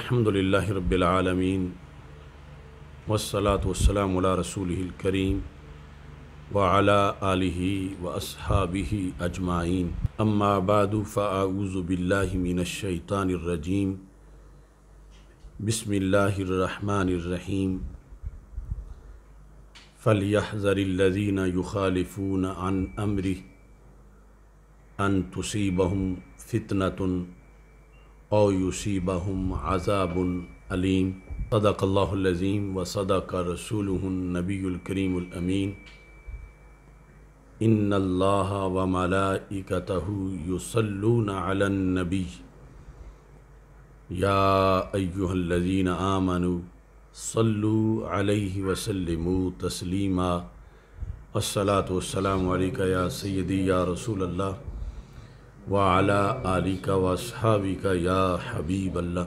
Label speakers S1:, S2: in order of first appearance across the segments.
S1: अल्हम्दुलिल्लाह रब्बिल आलमीन वस्सलातु वस्सलामु अला करीम व अला व अस्हाबिहि अजमाइन अम्मा बादु फ़ाऊज़ु बिल्लाहि मिनश शैतानिर रजीम बिस्मिल्लाहिर रहमानिर रहीम युखालिफून अन अम्रिहि अन तुसीबहुम फ़ितनतुन औ युसीबहुम अज़ाबुन अलीम। सदक़ल्लाहुल्लज़ीम व सदक़ रसूलुहुन नबीयुल करीमुल अमीन। व मलाइकतहु युसल्लूना या अय्युहल्लज़ीना आमनु सल्लु अलैहि व तस्लीमा। अस्सलातु वस्सलामु या सय्यदी या रसूल अल्लाह व अला आलिका व अस्हाबिका या हबीब अल्लाह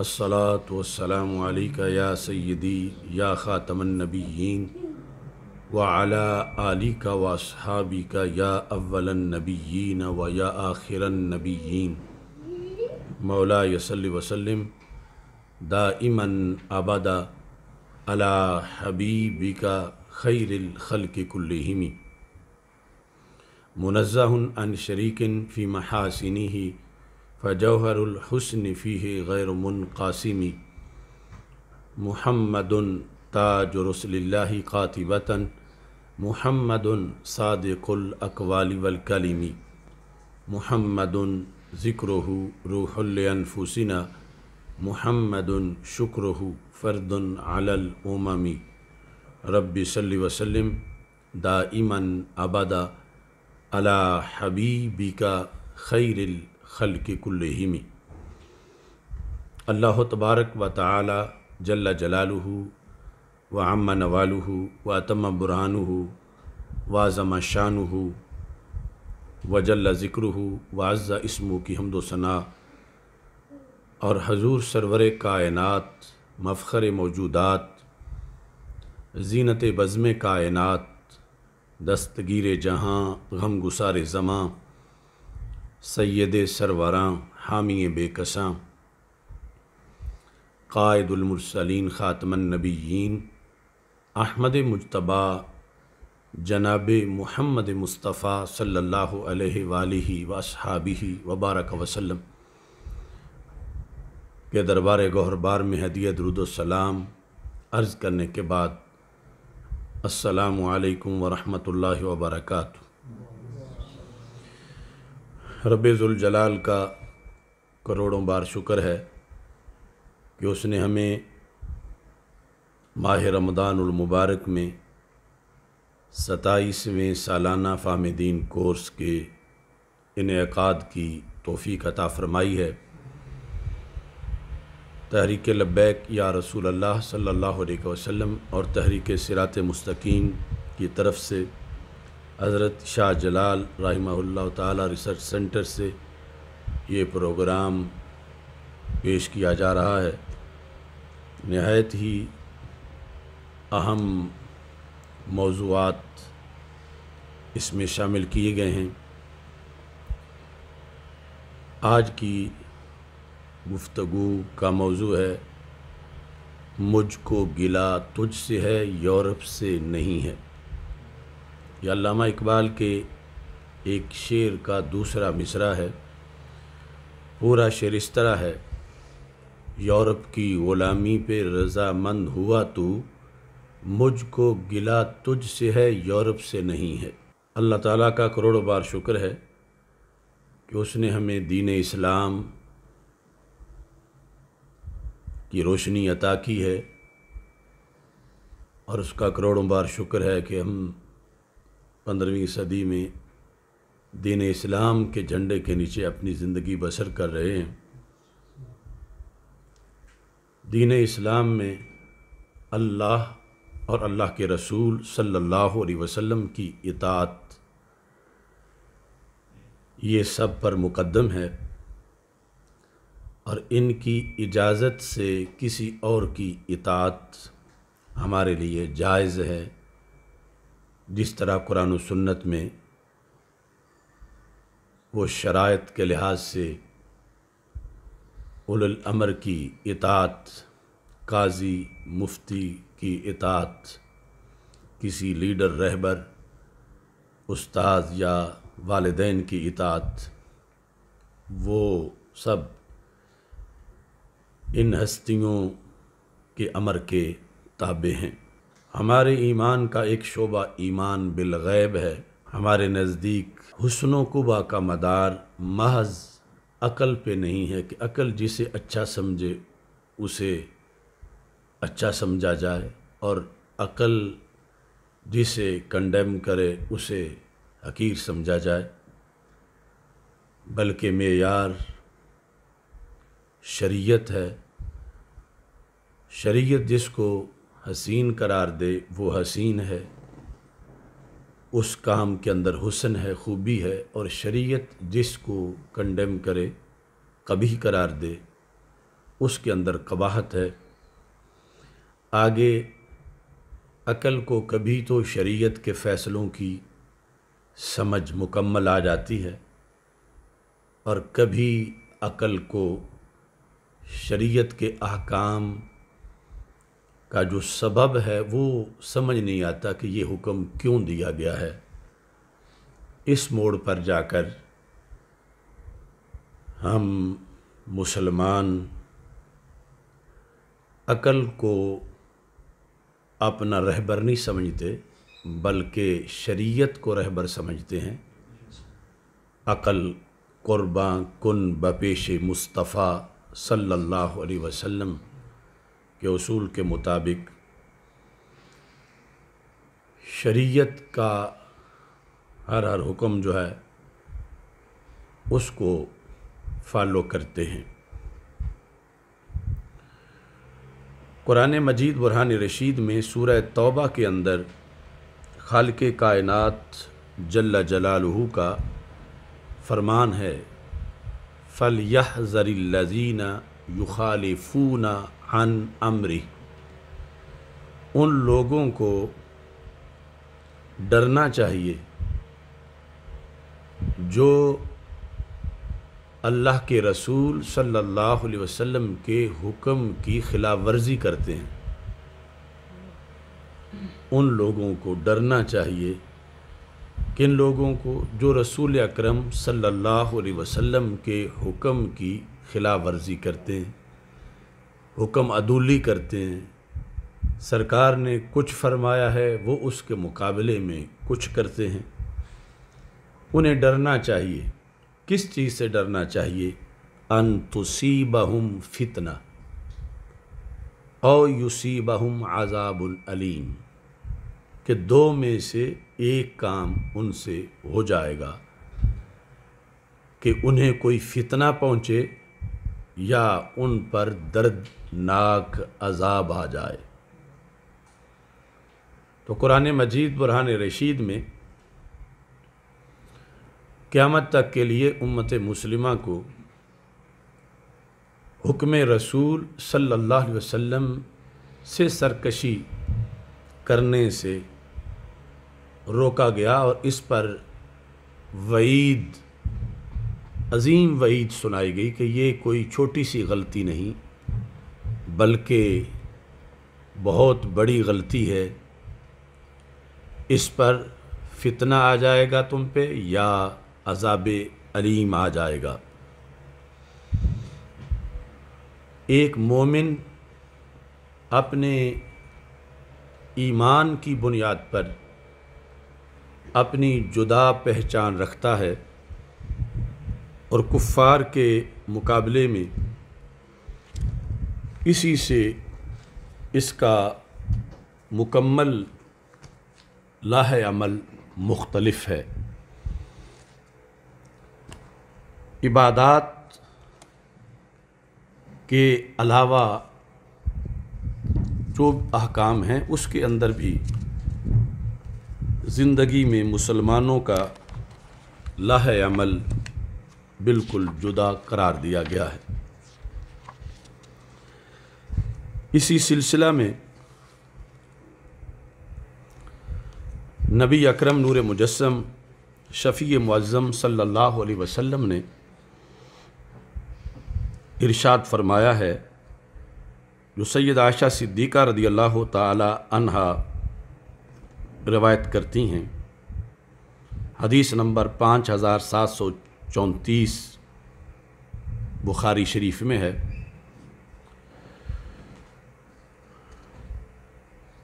S1: अस्सलातु वस्सलामु अलैका या सय्यदी या ख़ातमन नबिय्यीन व अला आलिका व अस्हाबिका या अव्वलन नबिय्यीन व या आखिरन नबिय्यीन मौला यसल्लि वसल्लिम, दाइमन अबदा अला हबीबिका खैरिल खल्क़ि कुल्लिहिमी। मुनज़्ज़हुन अन शरीकिन फ़ी महासिनिही, फ़जौहरुल हुस्न फ़ीहि गैर मुनक़ासिमी। मुहम्मदुन ताज रसलिल्लाहि क़ातिबतन, मुहम्मदुन सादिकुल अक़वालि वल कलिमी। मुहम्मदुन ज़िक्रुहु रूहुल अनफुसिना, मुहम्मदुन शुक्रुहु फ़र्दुन अलल उममी। रब्बि दाइमन अबदा। अला हबीबिका खैरिल खल्क़ि कुल्लिहिमी। अल्लाह तबारक व ताली जल्ल जलालुहु व अम्मा नवालुहु व अतम बुरहानुहु व अज़म शानुहु व जल्ल ज़िक्रुहु व अज़्ज़ा इसमु की हमदो सना। और हजूर सरवर कायनात मफ़र मौजूदात, जीनत बज़म कायनात दस्तगीर जहाँ गम गुसार ज़मां सैद सरवरां हामी बेकसां। कायदुलमरसलिन ख़ातमन नबीन अहमद मुजतबा, जनाब मुहम्मद मुस्तफ़ा सल्लल्लाहु अलैहि वालिहि व असहाबिहि वसल्लम। के दरबार गहरबार में हदिया दरुदोसलाम अर्ज़ करने के बाद अस्सलामु अलैकुम व रहमतुल्लाहि व बरकातुहू रब्ज़ुलजलाल का करोड़ों बार शुक्र है कि उसने हमें माह रमदानमबारक में सताईसवें सालाना फ़ामदीन कोर्स के इनका की तोफ़ी अता फ़रमाई है। तहरीक लब्बैक या रसूल अल्लाह सल्लल्लाहु अलैहि वसल्लम और तहरीक सिरात मुस्तकीम की तरफ़ से हज़रत शाह जलाल रहीमहुल्लाह ताला रिसर्च सेंटर से ये प्रोग्राम पेश किया जा रहा है। नहायत ही अहम मौज़ूआत इसमें शामिल किए गए हैं। आज की गुफ्तगु का मौजू है। मुझको गिला तुझ से है, यूरोप से नहीं है। यह अल्लामा इकबाल के एक शेर का दूसरा मिसरा है। पूरा शेर इस तरह है, यूरोप की ग़ुलामी पे रज़ामंद हुआ तू, मुझको गिला तुझ से है, यूरोप से नहीं है। अल्लाह ताला का करोड़ों बार शुक्र है कि उसने हमें दीन इस्लाम की रोशनी अता की है और उसका करोड़ों बार शुक्र है कि हम पंद्रहवीं सदी में दीन इस्लाम के झंडे के नीचे अपनी ज़िंदगी बसर कर रहे हैं। दीन इस्लाम में अल्लाह और अल्लाह के रसूल सल्लल्लाहु अलैहि वसल्लम की इतात ये सब पर मुकदम है। और इनकी इजाज़त से किसी और की इतात हमारे लिए जायज़ है। जिस तरह कुरान सुन्नत में वो शराइत के लिहाज से उल अमर की इतात, काजी, मुफ्ती की इतात, किसी लीडर, रहबर, उस्ताद या वालदेन की इतात, वो सब इन हस्तियों के अमर के ताबे हैं। हमारे ईमान का एक शोबा ईमान बिलगैब है। हमारे नज़दीक हुसन कुबा का मदार महज अकल पे नहीं है कि अकल जिसे अच्छा समझे, उसे अच्छा समझा जाए और अकल जिसे कंडेम करे, उसे हकीर समझा जाए। बल्कि मेयार शरीयत है। शरीयत जिसको हसीन करार दे, वो हसीन है। उस काम के अंदर हुसन है, खूबी है और शरीयत जिसको कंडेम करे, कभी करार दे, उसके अंदर कबाहत है। आगे, अकल को कभी तो शरीयत के फ़ैसलों की समझ मुकम्मल आ जाती है और कभी अकल को शरीयत के अहकाम का जो सबब है, वो समझ नहीं आता कि ये हुक्म क्यों दिया गया है। इस मोड़ पर जाकर हम मुसलमान अकल को अपना रहबर नहीं समझते, बल्कि शरीयत को रहबर समझते हैं। अकल क़ुरबा कुन, बपेश मुस्तफ़ा सल्लल्लाहु अलैहि वसल्लम के असूल के मुताबिक शरीयत का हर हर हुक्म जो है, उसको फॉलो करते हैं। कुरान मजीद बुरहान रशीद में सूरह तौबा के अंदर खाल के कायनात जल्ला जलालहू का फरमान है फल यह ज़रील्लजीना युखालिफूना अन अमरी उन लोगों को डरना चाहिए जो अल्लाह के रसूल सल्लल्लाहु अलैहि वसल्लम के हुक्म की खिलाफ वर्जी करते हैं। उन लोगों को डरना चाहिए किन लोगों को जो रसूल अकरम सल्लल्लाहु वसल्लम के हुक्म की खिलाफ वर्जी करते हैं, हुक्म अदूली करते हैं, सरकार ने कुछ फरमाया है वो उसके मुकाबले में कुछ करते हैं। उन्हें डरना चाहिए। किस चीज़ से डरना चाहिए? अन तुसीबहुम फितना और युसीबहुम आज़ाबुल अलीम, के दो में से एक काम उनसे हो जाएगा कि उन्हें कोई फितना पहुँचे या उन पर दर्दनाक अजाब आ जाए। तो कुरान मजीद, बुरहान रशीद में क़्यामत तक के लिए उम्मत मुसलिमा को हुक्म रसूल सल्लल्लाहु अलैहि वसल्लम से सरकशी करने से रोका गया और इस पर वईद, अजीम वईद सुनाई गई कि ये कोई छोटी सी गलती नहीं, बल्कि बहुत बड़ी गलती है। इस पर फितना आ जाएगा तुम पे या अजाब अलीम आ जाएगा। एक मोमिन अपने ईमान की बुनियाद पर अपनी जुदा पहचान रखता है और कुफ़ार के मुकाबले में इसी से इसका मुकम्मल लाह अमल मुख्तलफ है। इबादात के अलावा जो अहकाम हैं, उसके अंदर भी ज़िंदगी में मुसलमानों का लाह अमल बिल्कुल जुदा करार दिया गया है। इसी सिलसिला में नबी अकरम नूर मुजस्म शफ़ी मुज़म सल्लल्लाहु अलैहि वसल्लम ने इरशाद फरमाया है, जो सैद आयशा सिद्दीक़ा रदी अल्लाह तहा रवायत करती हैं। हदीस नंबर पाँच हज़ार सात सौ चौंतीस बुखारी शरीफ में है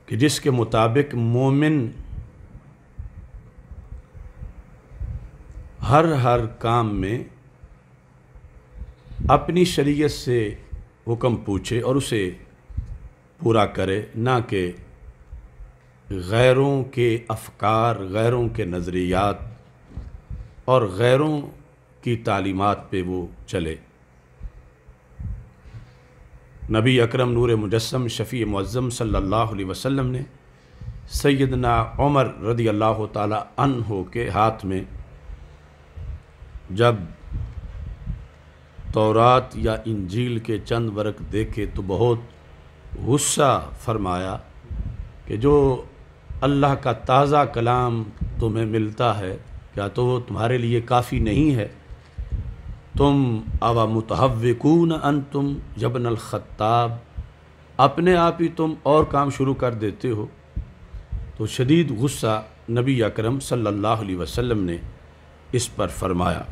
S1: कि जिसके मुताबिक मोमिन हर हर काम में अपनी शरीयत से हुक्म पूछे और उसे पूरा करे, ना कि गैरों के अफकार, गैरों के नज़रियात और गैरों की तालीमात पे वो चले। नबी अकरम नूर मुजस्म शफ़ी मुज़म अलैहि वसल्लम ने सैदना उमर रदी अल्लाह तहो के हाथ में जब तौरात या इंजील के चंद वर्क देखे तो बहुत गुस्सा फरमाया कि जो अल्लाह का ताज़ा कलाम तुम्हें मिलता है। क्या तो वो तुम्हारे लिए काफ़ी नहीं है? तुम अवा मुतहविकून अन तुम जबन अलख़त्ताब अपने आप ही तुम और काम शुरू कर देते हो। तो शदीद गुस्सा नबी अकरम सल्लल्लाहु अलैहि वसल्लम ने इस पर फरमाया।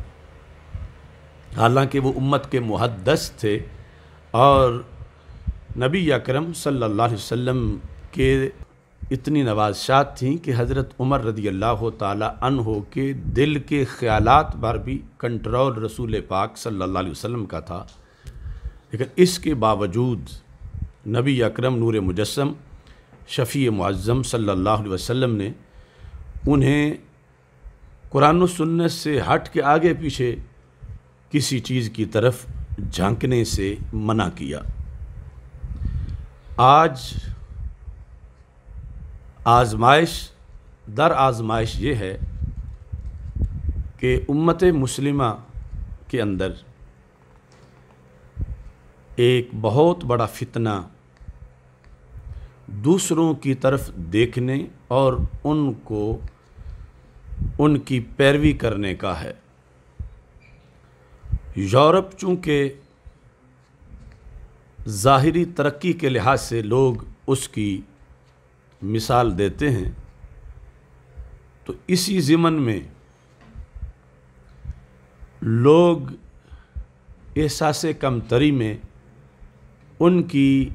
S1: हालाँकि वो उम्मत के मुहदस थे और नबी अकरम सल्लल्लाहु अलैहि वसल्लम के इतनी नवाजात थी कि हज़रत उमर रदी अल्लाह तहो के दिल के ख़्यालात पर भी कंट्रोल रसूल पाक अलैहि वसल्लम का था। लेकिन इसके बावजूद नबी अकरम नूर मुजस्म शफ़ी सल्लल्लाहु अलैहि वसल्लम ने उन्हें कुरान सुन्नत से हट के आगे पीछे किसी चीज़ की तरफ़ झांकने से मना किया। आज आजमाइश, दर आजमाइश ये है कि उम्मत मुस्लिमा के अंदर एक बहुत बड़ा फितना दूसरों की तरफ़ देखने और उनको, उनकी पैरवी करने का है। यूरोप चूँकि ज़ाहरी तरक्की के लिहाज से लोग उसकी मिसाल देते हैं तो इसी ज़िमन में लोग एहसास कमतरी में उनकी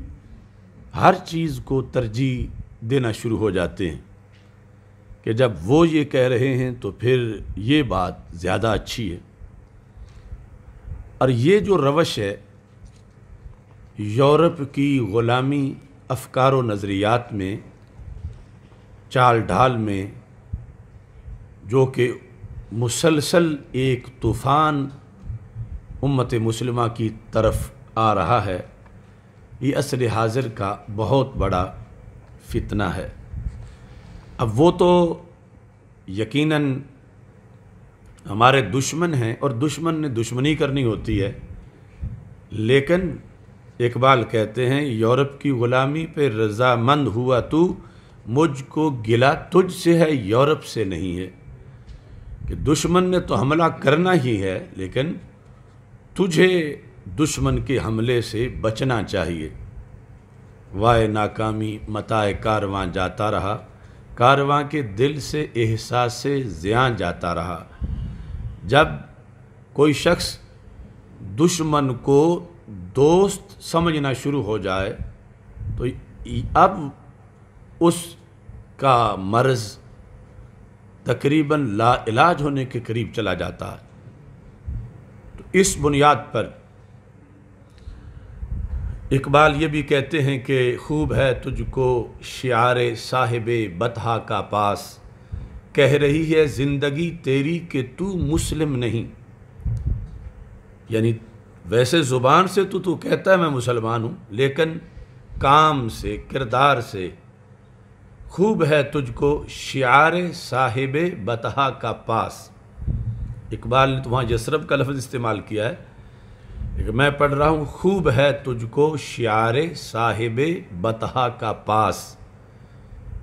S1: हर चीज़ को तरजीह देना शुरू हो जाते हैं कि जब वो ये कह रहे हैं तो फिर ये बात ज़्यादा अच्छी है। और ये जो रवश है, यूरोप की ग़ुलामी अफकार व नज़रियात में चाल ढाल में जो कि मुसलसल एक तूफ़ान उम्मत मुसलिमा की तरफ़ आ रहा है, ये असर हाजिर का बहुत बड़ा फितना है। अब वो तो यकीनन हमारे दुश्मन हैं और दुश्मन ने दुश्मनी करनी होती है, लेकिन इकबाल कहते हैं, यूरोप की ग़ुलामी पे रज़ामंद हुआ तू मुझको गिला तुझ से है, यूरोप से नहीं है। कि दुश्मन ने तो हमला करना ही है, लेकिन तुझे दुश्मन के हमले से बचना चाहिए। वाय नाकामी, मताए कारवां जाता रहा। कारवां के दिल से, एहसास से ज़ियाँ जाता रहा। जब कोई शख्स दुश्मन को दोस्त समझना शुरू हो जाए तो अब उसका मर्ज़ तकरीबन ला इलाज होने के करीब चला जाता है। तो इस बुनियाद पर इकबाल ये भी कहते हैं कि खूब है तुझको शार साहिब बतहा का पास। कह रही है, ज़िंदगी तेरी कि तू मुस्लिम नहीं। यानी वैसे ज़ुबान से तो तू कहता है, मैं मुसलमान हूँ, लेकिन काम से, किरदार से खूब है तुझको शार साहिब बतहा का पास। इकबाल ने तो वहाँ यसरब का लफ्ज़ इस्तेमाल किया है। मैं पढ़ रहा हूँ, खूब है तुझको शार साहिब बतहा का पास।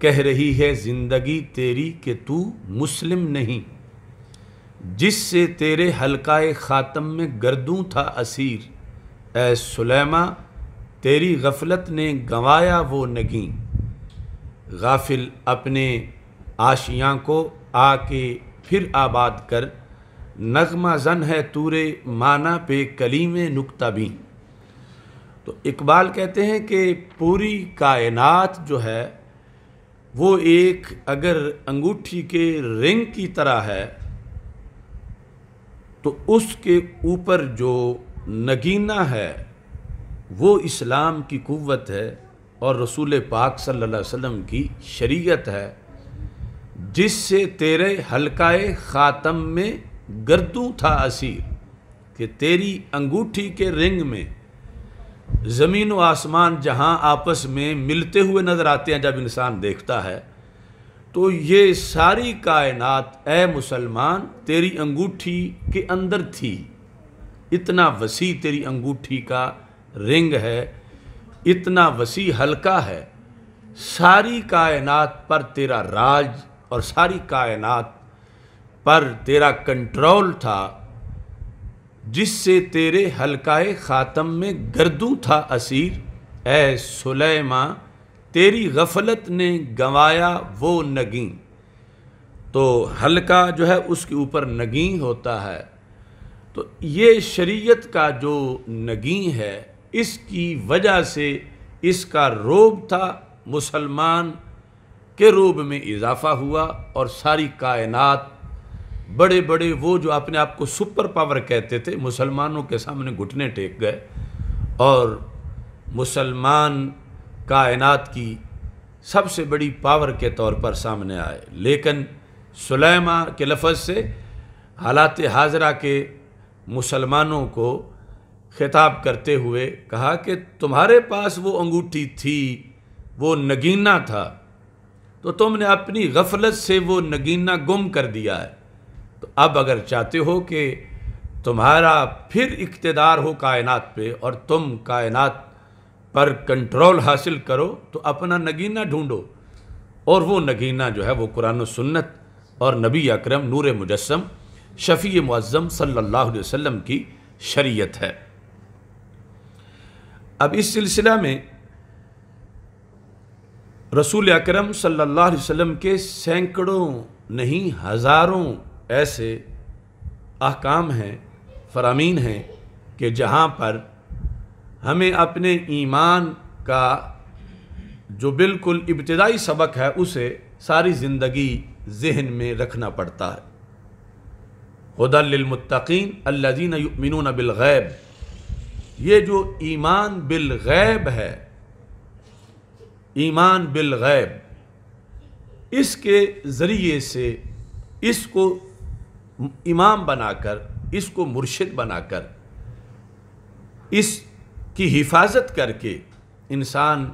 S1: कह रही है ज़िंदगी तेरी कि तू मुस्लिम नहीं। जिससे तेरे हल्काए ख़ातम में गर्दूँ था असीर। ए सुलेमा, तेरी गफलत ने गंवाया वो नगी गाफिल अपने आशियाँ को आके फिर आबाद कर, नगमा जन है तूरे माना पे कलीम नुकता भी तो इकबाल कहते हैं कि पूरी कायनात जो है, वो एक अगर अंगूठी के रिंग की तरह है तो उसके ऊपर जो नगीना है, वो इस्लाम की कुव्वत है और रसूल पाक सल्लल्लाहु अलैहि वसल्लम की शरीयत है, जिससे तेरे हलकाए ख़ातम में गर्दू था असीर, कि तेरी अंगूठी के रिंग में ज़मीन व आसमान जहाँ आपस में मिलते हुए नज़र आते हैं, जब इंसान देखता है तो ये सारी कायनात, ए मुसलमान, तेरी अंगूठी के अंदर थी। इतना वसी तेरी अंगूठी का रिंग है इतना वसी हल्का है, सारी कायनात पर तेरा राज और सारी कायनात पर तेरा कंट्रोल था, जिससे तेरे हलकाए ख़ातम में गर्दू था असीर। ए सुलेमा, तेरी गफलत ने गंवाया वो नगी। तो हल्का जो है उसके ऊपर नगी होता है। तो ये शरीयत का जो नगी है इसकी वजह से इसका रोब था मुसलमान के रूब में इजाफा हुआ और सारी कायनात बड़े बड़े वो जो अपने आप को सुपर पावर कहते थे, मुसलमानों के सामने घुटने टेक गए और मुसलमान कायनात की सबसे बड़ी पावर के तौर पर सामने आए। लेकिन सुलेमा के लफज से हालात हाजरा के मुसलमानों को खिताब करते हुए कहा कि तुम्हारे पास वो अंगूठी थी, वो नगीना था। तो तुमने अपनी गफलत से वो नगीना गुम कर दिया है। तो अब अगर चाहते हो कि तुम्हारा फिर इकतदार हो कायनात पे और तुम कायनात पर कंट्रोल हासिल करो तो अपना नगीना ढूंढो। और वो नगीना जो है वो कुरान सुन्नत और नबी अकरम नूर मुजस्म शफ़ी मुज़म सल्लल्लाहु अलैहि वसल्लम की शरीयत है। अब इस सिलसिला में रसूल अकरम सल्लल्लाहु अलैहि वसल्लम के सैकड़ों, नहीं, हज़ारों ऐसे अहकाम हैं, फरामीन हैं, कि जहाँ पर हमें अपने ईमान का जो बिल्कुल इब्तदाई सबक है, उसे सारी ज़िंदगी जहन में रखना पड़ता है। हदलमतकीन अल्लाजीन युमिन बिलगैब ये जो ईमान बिल गैब है, ईमान बिल गैब, इसके ज़रिए से इसको इमाम बनाकर, इसको मुर्शिद बनाकर, इसकी हिफाजत करके इंसान,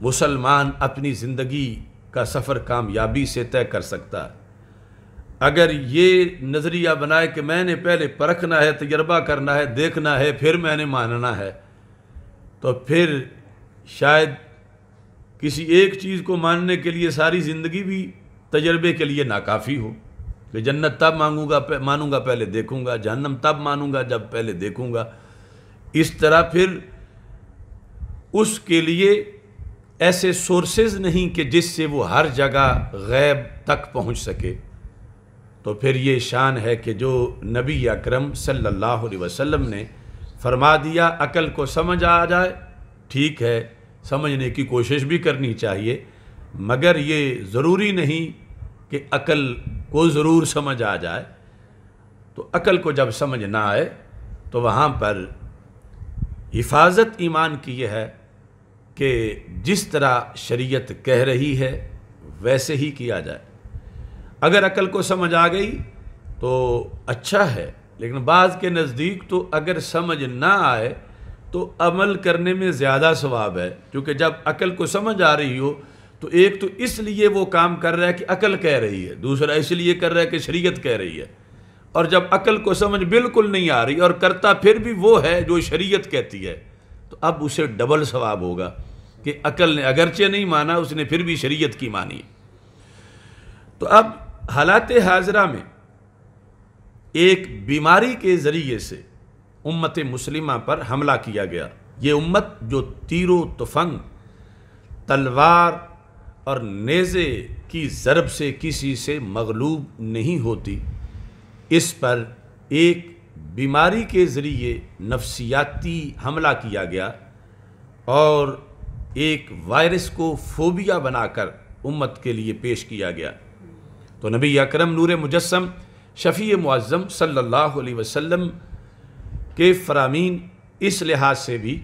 S1: मुसलमान अपनी ज़िंदगी का सफ़र कामयाबी से तय कर सकता है। अगर ये नज़रिया बनाए कि मैंने पहले परखना है, तजर्बा करना है, देखना है, फिर मैंने मानना है तो फिर शायद किसी एक चीज़ को मानने के लिए सारी ज़िंदगी भी तजर्बे के लिए नाकाफ़ी हो। कि जन्नत तब मांगूँगा मानूँगा पहले देखूँगा, जहन्नम तब मानूँगा जब पहले देखूँगा। इस तरह फिर उसके लिए ऐसे सोर्सेज नहीं कि जिससे वो हर जगह गैब तक पहुँच सके। तो फिर ये शान है कि जो नबी अकरम सल्लल्लाहु अलैहि वसल्लम ने फरमा दिया, अकल को समझ आ जाए। ठीक है, समझने की कोशिश भी करनी चाहिए, मगर ये ज़रूरी नहीं कि अकल को ज़रूर समझ आ जाए। तो अकल को जब समझ ना आए तो वहाँ पर हिफाजत ईमान की यह है कि जिस तरह शरीयत कह रही है, वैसे ही किया जाए। अगर अकल को समझ आ गई तो अच्छा है। लेकिन बाज़ के नज़दीक तो अगर समझ ना आए तो अमल करने में ज़्यादा स्वाब है। क्योंकि जब अकल को समझ आ रही हो तो एक तो इसलिए वो काम कर रहा है कि अकल कह रही है, दूसरा इसलिए कर रहा है कि शरीयत कह रही है। और जब अकल को समझ बिल्कुल नहीं आ रही, और करता फिर भी वो है जो शरीयत कहती है तो अब उसे डबल सवाब होगा कि अकल ने अगरचे नहीं माना, उसने फिर भी शरीयत की मानी तो अब हालात हाजरा में एक बीमारी के ज़रिए से उम्मत मुस्लिमा पर हमला किया गया। ये उम्मत जो तीरो तुफंग, तलवार और नेज़े की ज़रब से किसी से मगलूब नहीं होती, इस पर एक बीमारी के ज़रिए नफसियाती हमला किया गया और एक वायरस को फोबिया बनाकर उम्मत के लिए पेश किया गया। तो नबी अकरम नूर मुजस्म शफ़ी मुआज़म सल्लल्लाहु अलैहि वसल्लम के फ़रामीन इस लिहाज से भी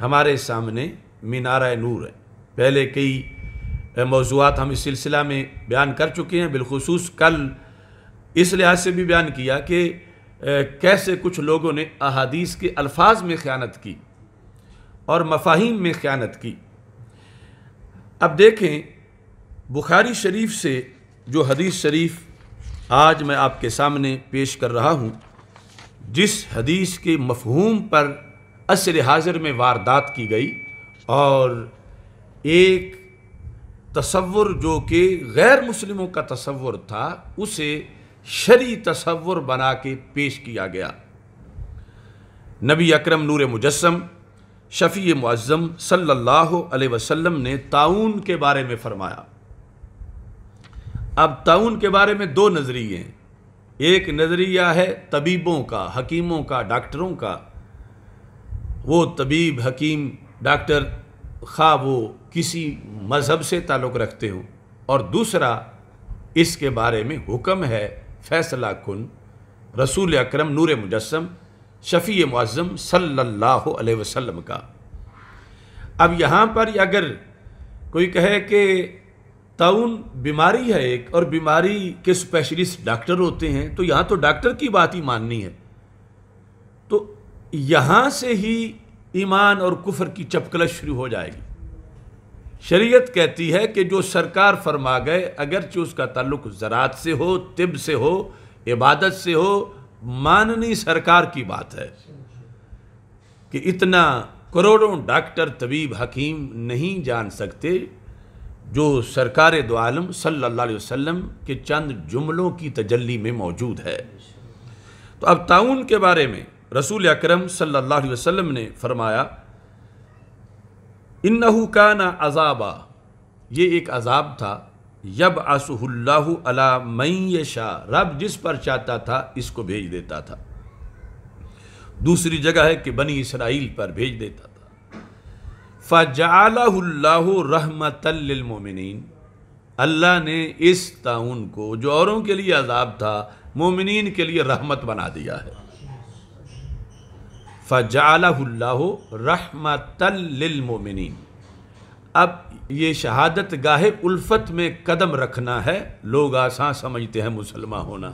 S1: हमारे सामने मीनारा नूर है। पहले कई मौजूद हम इस सिलसिला में बयान कर चुके हैं, बिलखसूस कल इस लिहाज से भी बयान किया कि कैसे कुछ लोगों ने अहादीस के अल्फाज में ख़यानत की और मफाहिम में ख़यानत की। अब देखें, बुखारी शरीफ से जो हदीस शरीफ आज मैं आपके सामने पेश कर रहा हूँ, जिस हदीस के मफहूम पर असर हाजिर में वारदात की गई और एक तसव्वुर जो कि गैर मुस्लिमों का तसव्वुर था, उसे शरी तसव्वुर बना के पेश किया गया। नबी अकरम नूर मुजस्म शफ़ी मुज़म सल्लल्लाहु अलैहि वसल्लम ने ताउन के बारे में फ़रमाया। अब ताउन के बारे में दो नज़रिए हैं। एक नज़रिया है तबीबों का, हकीमों का, डॉक्टरों का। वो तबीब, हकीम, डॉक्टर, खा वो किसी मज़हब से ताल्लुक़ रखते हों। और दूसरा, इसके बारे में हुक्म है, फैसला कन, रसूल अकरम नूर मुजस्म शफ़ी मुज़म अलैहि वसल्लम का। अब यहाँ पर अगर कोई कहे कि ताउन बीमारी है एक, और बीमारी के स्पेशलिस्ट डॉक्टर होते हैं तो यहाँ तो डॉक्टर की बात ही माननी है। तो यहाँ से ही ईमान और कुफर की चपकलश शुरू हो जाएगी। शरीयत कहती है कि जो सरकार फरमा गए, अगरचे उसका ताल्लुक ज़रात से हो, तिब से हो, इबादत से हो माननी सरकार की बात है कि इतना करोड़ों डॉक्टर तबीब हकीम नहीं जान सकते जो सरकार दो आलम अलैहि वसल्लम के चंद जुमलों की तजल्ली में मौजूद है। तो अब ताउन के बारे में रसूल अकरम अलैहि वसल्लम ने फरमाया, इन्नहु काना अजाबा। ये एक अजाब था। यब असहुल्लाहु अला मई शाह रब जिस पर चाहता था, इसको भेज देता था। दूसरी जगह है कि बनी इसराइल पर भेज देता फ़जाल्लाहु रहमतलमिन अल्लाह ने इस ताउन को, जो औरों के लिए अजाब था मोमिन के लिए रहमत बना दिया है। फ़जाल्लाहु रहमतलमिन अब ये शहादत गाहे उल्फत में कदम रखना है। लोग आसान समझते हैं मुसलमान होना।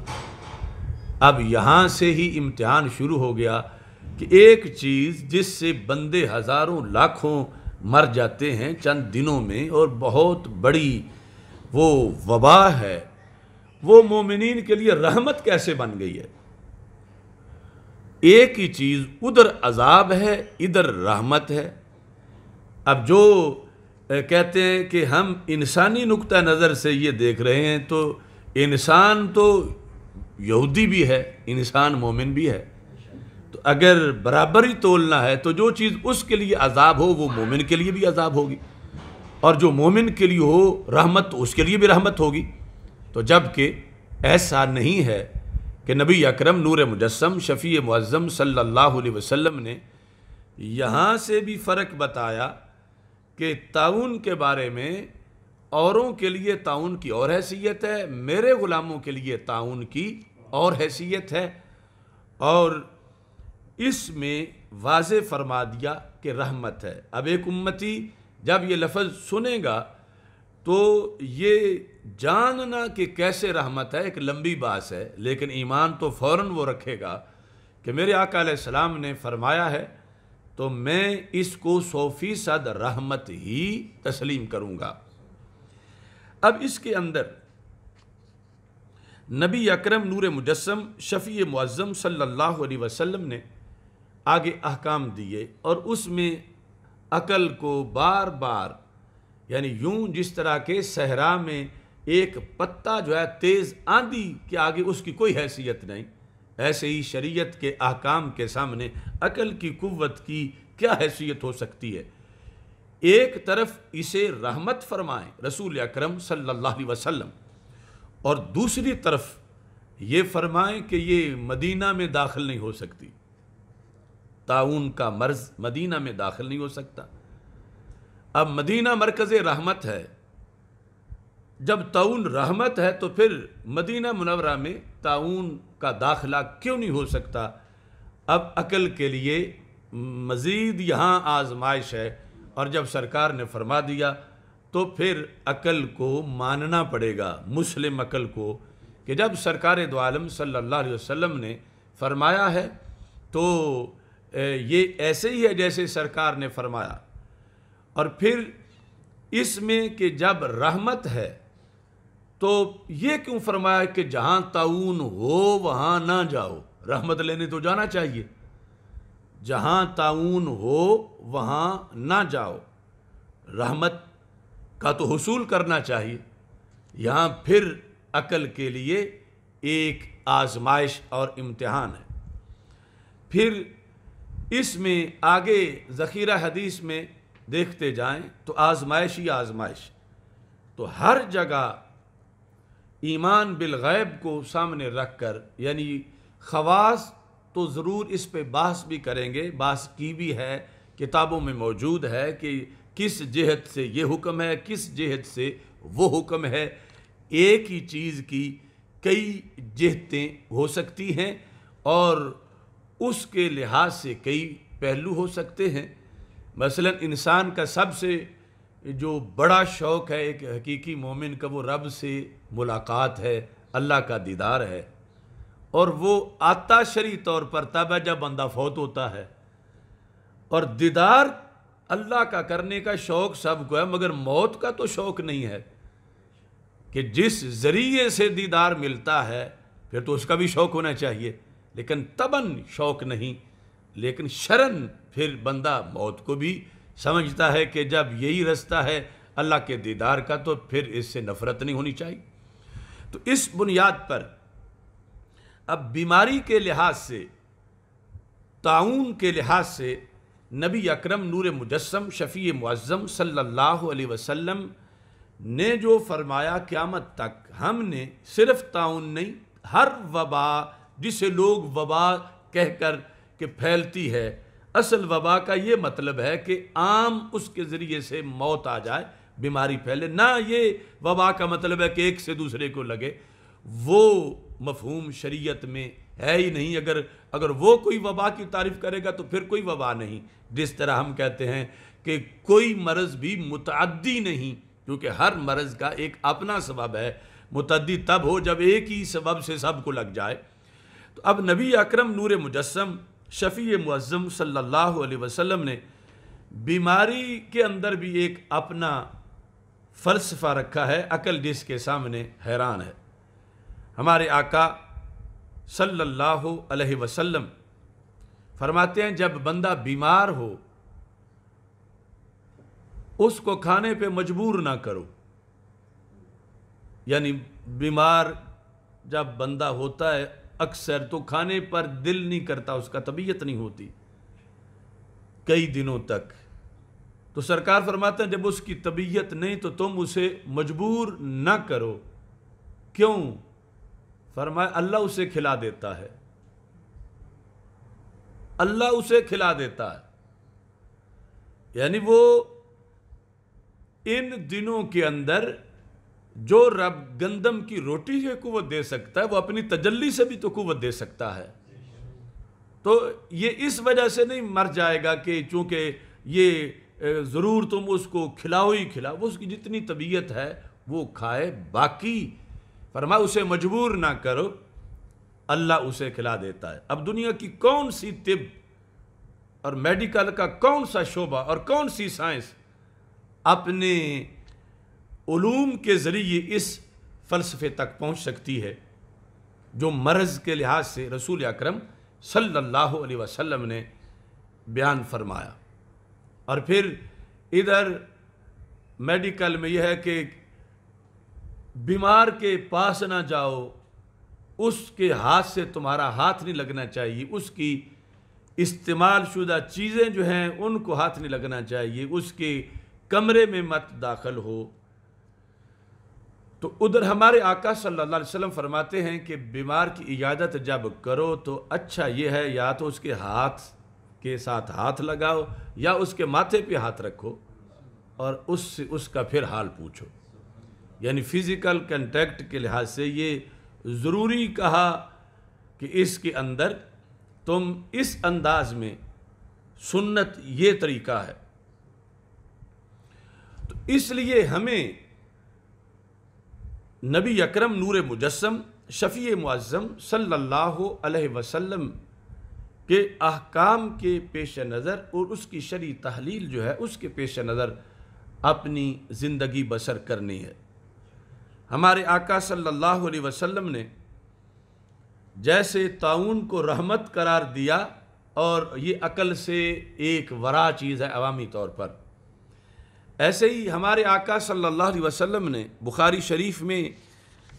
S1: अब यहाँ से ही इम्तिहान शुरू हो गया कि एक चीज़ जिससे बंदे हज़ारों लाखों मर जाते हैं चंद दिनों में और बहुत बड़ी वो वबा है। वो मोमिन के लिए रहमत कैसे बन गई है? एक ही चीज़, उधर अजाब है, इधर रहमत है। अब जो कहते हैं कि हम इंसानी नुक़ नज़र से ये देख रहे हैं तो इंसान तो यहूदी भी है, इंसान मोमिन भी है। तो अगर बराबर तोलना है तो जो चीज़ उसके लिए अजाब हो, वो मोमिन के लिए भी अजाब होगी। और जो मोमिन के लिए हो, रहमत तो उसके लिए भी रहमत होगी। तो जबकि ऐसा नहीं है कि नबी अकरम नूर मुजस्म शफ़ी मुज़म अलैहि वसल्लम ने यहाँ से भी फ़र्क बताया कि ताउन के बारे में औरों के लिए ताउन की और हैसियत है, मेरे ग़ुलामों के लिए ताउन की और हैसियत है। और इसमें वाज फरमा दिया कि रहमत है। अब एक उम्मती जब ये लफ्ज़ सुनेगा तो ये जानना कि कैसे रहमत है, एक लंबी बात है, लेकिन ईमान तो फ़ौर वो रखेगा कि मेरे आका सलाम ने फरमाया है तो मैं इसको सौ फ़ीसद रहमत ही तस्लीम करूँगा। अब इसके अंदर नबी अकरम नूर मुजस्म शफ़ी मुज़म सल्लल्लाहु अलैहि वसल्लम ने आगे अहकाम दिए और उसमें अकल को बार बार यानी यूँ जिस तरह के सहरा में एक पत्ता जो है तेज़ आंधी के आगे उसकी कोई हैसियत नहीं। ऐसे ही शरीयत के अहकाम के सामने अकल की कुव्वत की क्या हैसियत हो सकती है? एक तरफ़ इसे रहमत फरमाएँ रसूल अकरम सल्लल्लाहु अलैहि वसल्लम और दूसरी तरफ़ ये फरमाएँ कि ये मदीना में दाखिल नहीं हो सकती। ताउन का मर्ज मदीना में दाखिल नहीं हो सकता। अब मदीना मरकज़ रहमत है। जब ताउन रहमत है तो फिर मदीना मुनवरा में ताउन का दाखिला क्यों नहीं हो सकता? अब अकल के लिए मज़ीद यहाँ आजमाइश है और जब सरकार ने फरमा दिया तो फिर अकल को मानना पड़ेगा, मुस्लिम अकल को, कि जब सरकार दोआलम सल्लल्लाहु अलैहि वसल्लम ने फरमाया है तो ये ऐसे ही है जैसे सरकार ने फरमाया। और फिर इसमें कि जब रहमत है तो ये क्यों फरमाया कि जहाँ ताउन हो, वहाँ ना जाओ? रहमत लेने तो जाना चाहिए। जहाँ ताउन हो, वहाँ ना जाओ। रहमत का तो हसूल करना चाहिए। यहाँ फिर अकल के लिए एक आजमाइश और इम्तहान है। फिर इसमें आगे ज़ख़ीरा हदीस में देखते जाएँ तो आजमाइश ही आजमाइश। तो हर जगह ईमान बिलगैब को सामने रख कर यानी खवास तो ज़रूर इस पे बहस भी करेंगे, बहस की भी है, किताबों में मौजूद है कि किस जहत से ये हुक्म है, किस जहत से वो हुक्म है। एक ही चीज़ की कई जहतें हो सकती हैं और उसके लिहाज से कई पहलू हो सकते हैं। मसलन इंसान का सबसे जो बड़ा शौक़ है, एक हकीकी मोमिन का, वो रब से मुलाकात है, अल्लाह का दीदार है। और वो आताशरी तौर पर तब है जब बंदा फौत होता है। और दीदार अल्लाह का करने का शौक़ सबको है, मगर मौत का तो शौक़ नहीं है। कि जिस ज़रिए से दीदार मिलता है, फिर तो उसका भी शौक़ होना चाहिए। लेकिन तबन शौक़ नहीं, लेकिन शरण फिर बंदा मौत को भी समझता है कि जब यही रास्ता है अल्लाह के दीदार का तो फिर इससे नफ़रत नहीं होनी चाहिए। तो इस बुनियाद पर अब बीमारी के लिहाज से ताउन के लिहाज से नबी अकरम नूर मुजस्म शफ़ी मुज़म सल्लल्लाहु अलैहि वसल्लम ने जो फरमाया, क़्यामत तक हमने सिर्फ़ ताउन नहीं, हर वबा जिसे लोग वबा कहकर के फैलती है। असल वबा का ये मतलब है कि आम उसके ज़रिए से मौत आ जाए, बीमारी फैले। ना ये वबा का मतलब है कि एक से दूसरे को लगे। वो मफहूम शरीयत में है ही नहीं। अगर अगर वो कोई वबा की तारीफ़ करेगा तो फिर कोई वबा नहीं। जिस तरह हम कहते हैं कि कोई मर्ज़ भी मुतदी नहीं, क्योंकि हर मर्ज़ का एक अपना सबब है। मुतदी तब हो जब एक ही सबब से सबको लग जाए। तो अब नबी अकरम नूर मुजस्म शफ़ी मुज़म अलैहि वसल्लम ने बीमारी के अंदर भी एक अपना फ़लसफ़ा रखा है, अकल जिसके सामने हैरान है। हमारे आका सल्लल्लाहु अलैहि वसल्लम फरमाते हैं, जब बंदा बीमार हो, उसको खाने पे मजबूर ना करो। यानी बीमार जब बंदा होता है अक्सर तो खाने पर दिल नहीं करता, उसका तबीयत नहीं होती। कई दिनों तक। तो सरकार फरमाते हैं, जब उसकी तबीयत नहीं तो तुम उसे मजबूर ना करो। क्यों? फरमाए, अल्लाह उसे खिला देता है। अल्लाह उसे खिला देता है। यानी वो इन दिनों के अंदर जो रब गंदम की रोटी से कुवत दे सकता है, वो अपनी तजल्ली से भी तो कुवत दे सकता है। तो ये इस वजह से नहीं मर जाएगा कि चूँकि ये ज़रूर तुम उसको खिलाओ ही खिलाओ, वो उसकी जितनी तबीयत है, वो खाए, बाकी फरमा उसे मजबूर ना करो, अल्लाह उसे खिला देता है। अब दुनिया की कौन सी तिब और मेडिकल का कौन सा शोबा और कौन सी साइंस अपने ूम के ज़रिए इस फ़लसफ़े तक पहुँच सकती है, जो मर्ज़ के लिहाज से रसूल अक्रम सल्लल्लाहु वसल्लम ने बयान फरमाया। और फिर इधर मेडिकल में यह है कि बीमार के पास ना जाओ, उसके हाथ से तुम्हारा हाथ नहीं लगना चाहिए, उसकी इस्तेमाल शुदा चीज़ें जो हैं उनको हाथ नहीं लगना चाहिए, उसके कमरे में मत दाखिल हो। तो उधर हमारे आका सल्लल्लाहु अलैहि वसल्लम फरमाते हैं कि बीमार की इजाज़त जब करो तो अच्छा ये है, या तो उसके हाथ के साथ हाथ लगाओ, या उसके माथे पे हाथ रखो और उससे उसका फिर हाल पूछो। यानी फ़िज़िकल कंटेक्ट के लिहाज से ये ज़रूरी कहा कि इसके अंदर तुम इस अंदाज में सुन्नत ये तरीका है। तो इसलिए हमें नबी अकरम नूर मुजस्म शफ़ी मुआज़म सल्लल्लाहु अलैहि वसल्लम के अहकाम के पेश नज़र और उसकी शरी तहलील जो है, उसके पेश नज़र अपनी ज़िंदगी बसर करनी है। हमारे आका सल्लल्लाहु अलैहि वसल्लम ने जैसे ताउन को रहमत करार दिया और ये अकल से एक वरा चीज़ है अवामी तौर पर। ऐसे ही हमारे आका सल्लल्लाहु अलैहि वसल्लम ने बुखारी शरीफ में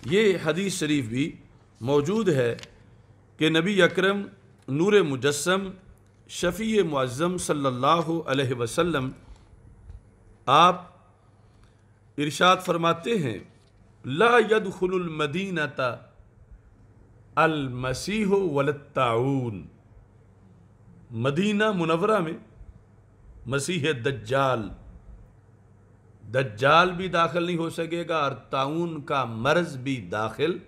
S1: ये हदीस शरीफ भी मौजूद है कि नबी अकरम, नूर मुजस्म शफ़ी मुआज़म सल्लल्लाहु अलैहि वसल्लम, आप इरशाद फरमाते हैं, ला यदखुलमदीनता अलमसीह वलताउन मदीना मुनवरा में मसीह दज्जाल दज्जाल भी दाखिल नहीं हो सकेगा और ताउन का मर्ज भी दाखिल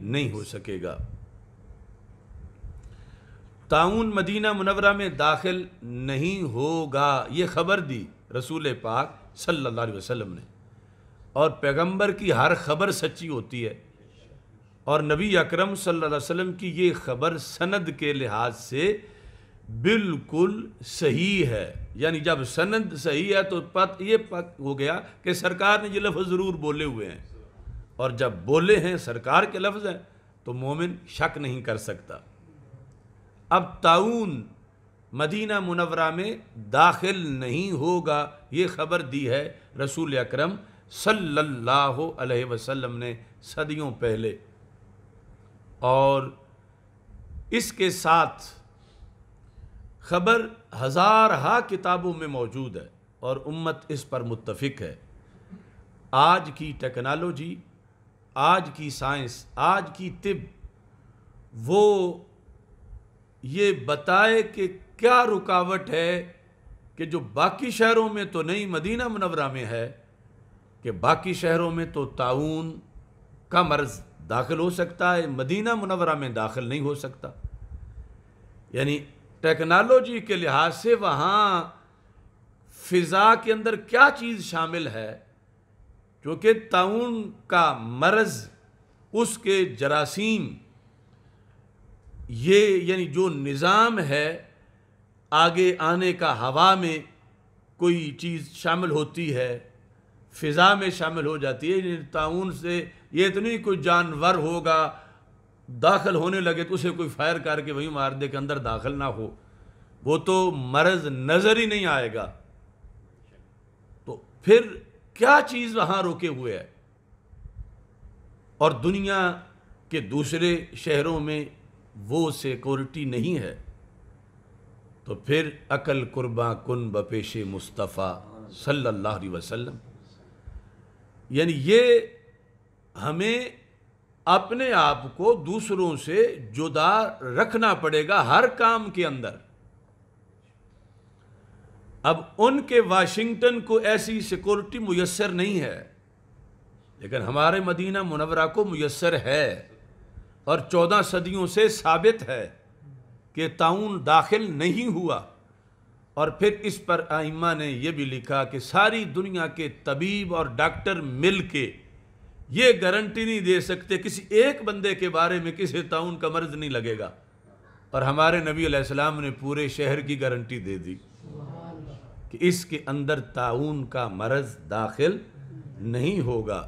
S1: नहीं हो सकेगा। ताउन मदीना मुनवरा में दाखिल नहीं होगा, ये खबर दी रसूल पाक सल्लल्लाहु अलैहि वसल्लम ने। और पैगंबर की हर खबर सच्ची होती है। और नबी अकरम सल्लल्लाहु अलैहि वसल्लम की ये खबर सनद के लिहाज से बिल्कुल सही है। यानी जब सनद सही है तो पत, ये पक हो गया कि सरकार ने ये लफ्ज़ ज़रूर बोले हुए हैं। और जब बोले हैं सरकार के लफ्ज़ हैं तो मोमिन शक नहीं कर सकता। अब ताउन मदीना मुनवरा में दाखिल नहीं होगा, ये ख़बर दी है रसूल अकरम सल्लल्लाहु अलैहि वसल्लम ने सदियों पहले। और इसके साथ ख़बर हज़ार हा किताबों में मौजूद है और उम्मत इस पर मुतफिक है। आज की टेक्नोलॉजी, आज की साइंस, आज की तिब, वो ये बताए कि क्या रुकावट है कि जो बाकी शहरों में तो नहीं, मदीना मनवरा में है, कि बाकी शहरों में तो ताउन का मर्ज दाखिल हो सकता है, मदीना मुनवरा में दाखिल नहीं हो सकता। यानी टेक्नोलॉजी के लिहाज से वहाँ फ़िज़ा के अंदर क्या चीज़ शामिल है क्योंकि ताउन का मर्ज़, उसके जरासीम, ये यानी जो निज़ाम है, आगे आने का हवा में कोई चीज़ शामिल होती है, फ़िज़ा में शामिल हो जाती है। ताउन से ये तो नहीं कोई जानवर होगा दाखिल होने लगे तो उसे कोई फायर करके वहीं मार दे के अंदर दाखिल ना हो। वो तो मर्ज नज़र ही नहीं आएगा। तो फिर क्या चीज़ वहाँ रोके हुए है? और दुनिया के दूसरे शहरों में वो सिक्योरिटी नहीं है। तो फिर अकल कुर्बा कुन बपेश मुस्तफ़ा सल्लल्लाहु अलैहि वसल्लम। यानी ये हमें अपने आप को दूसरों से जुदा रखना पड़ेगा हर काम के अंदर। अब उनके वाशिंगटन को ऐसी सिक्योरिटी मुयसर नहीं है, लेकिन हमारे मदीना मुनवरा को मुयसर है और चौदह सदियों से साबित है कि ताउन दाखिल नहीं हुआ। और फिर इस पर आइमा ने यह भी लिखा कि सारी दुनिया के तबीब और डॉक्टर मिल के ये गारंटी नहीं दे सकते किसी एक बंदे के बारे में किसी ताउन का मर्ज नहीं लगेगा। और हमारे नबी अलैहिस्सलाम ने पूरे शहर की गारंटी दे दी कि इसके अंदर ताउन का मर्ज दाखिल नहीं होगा।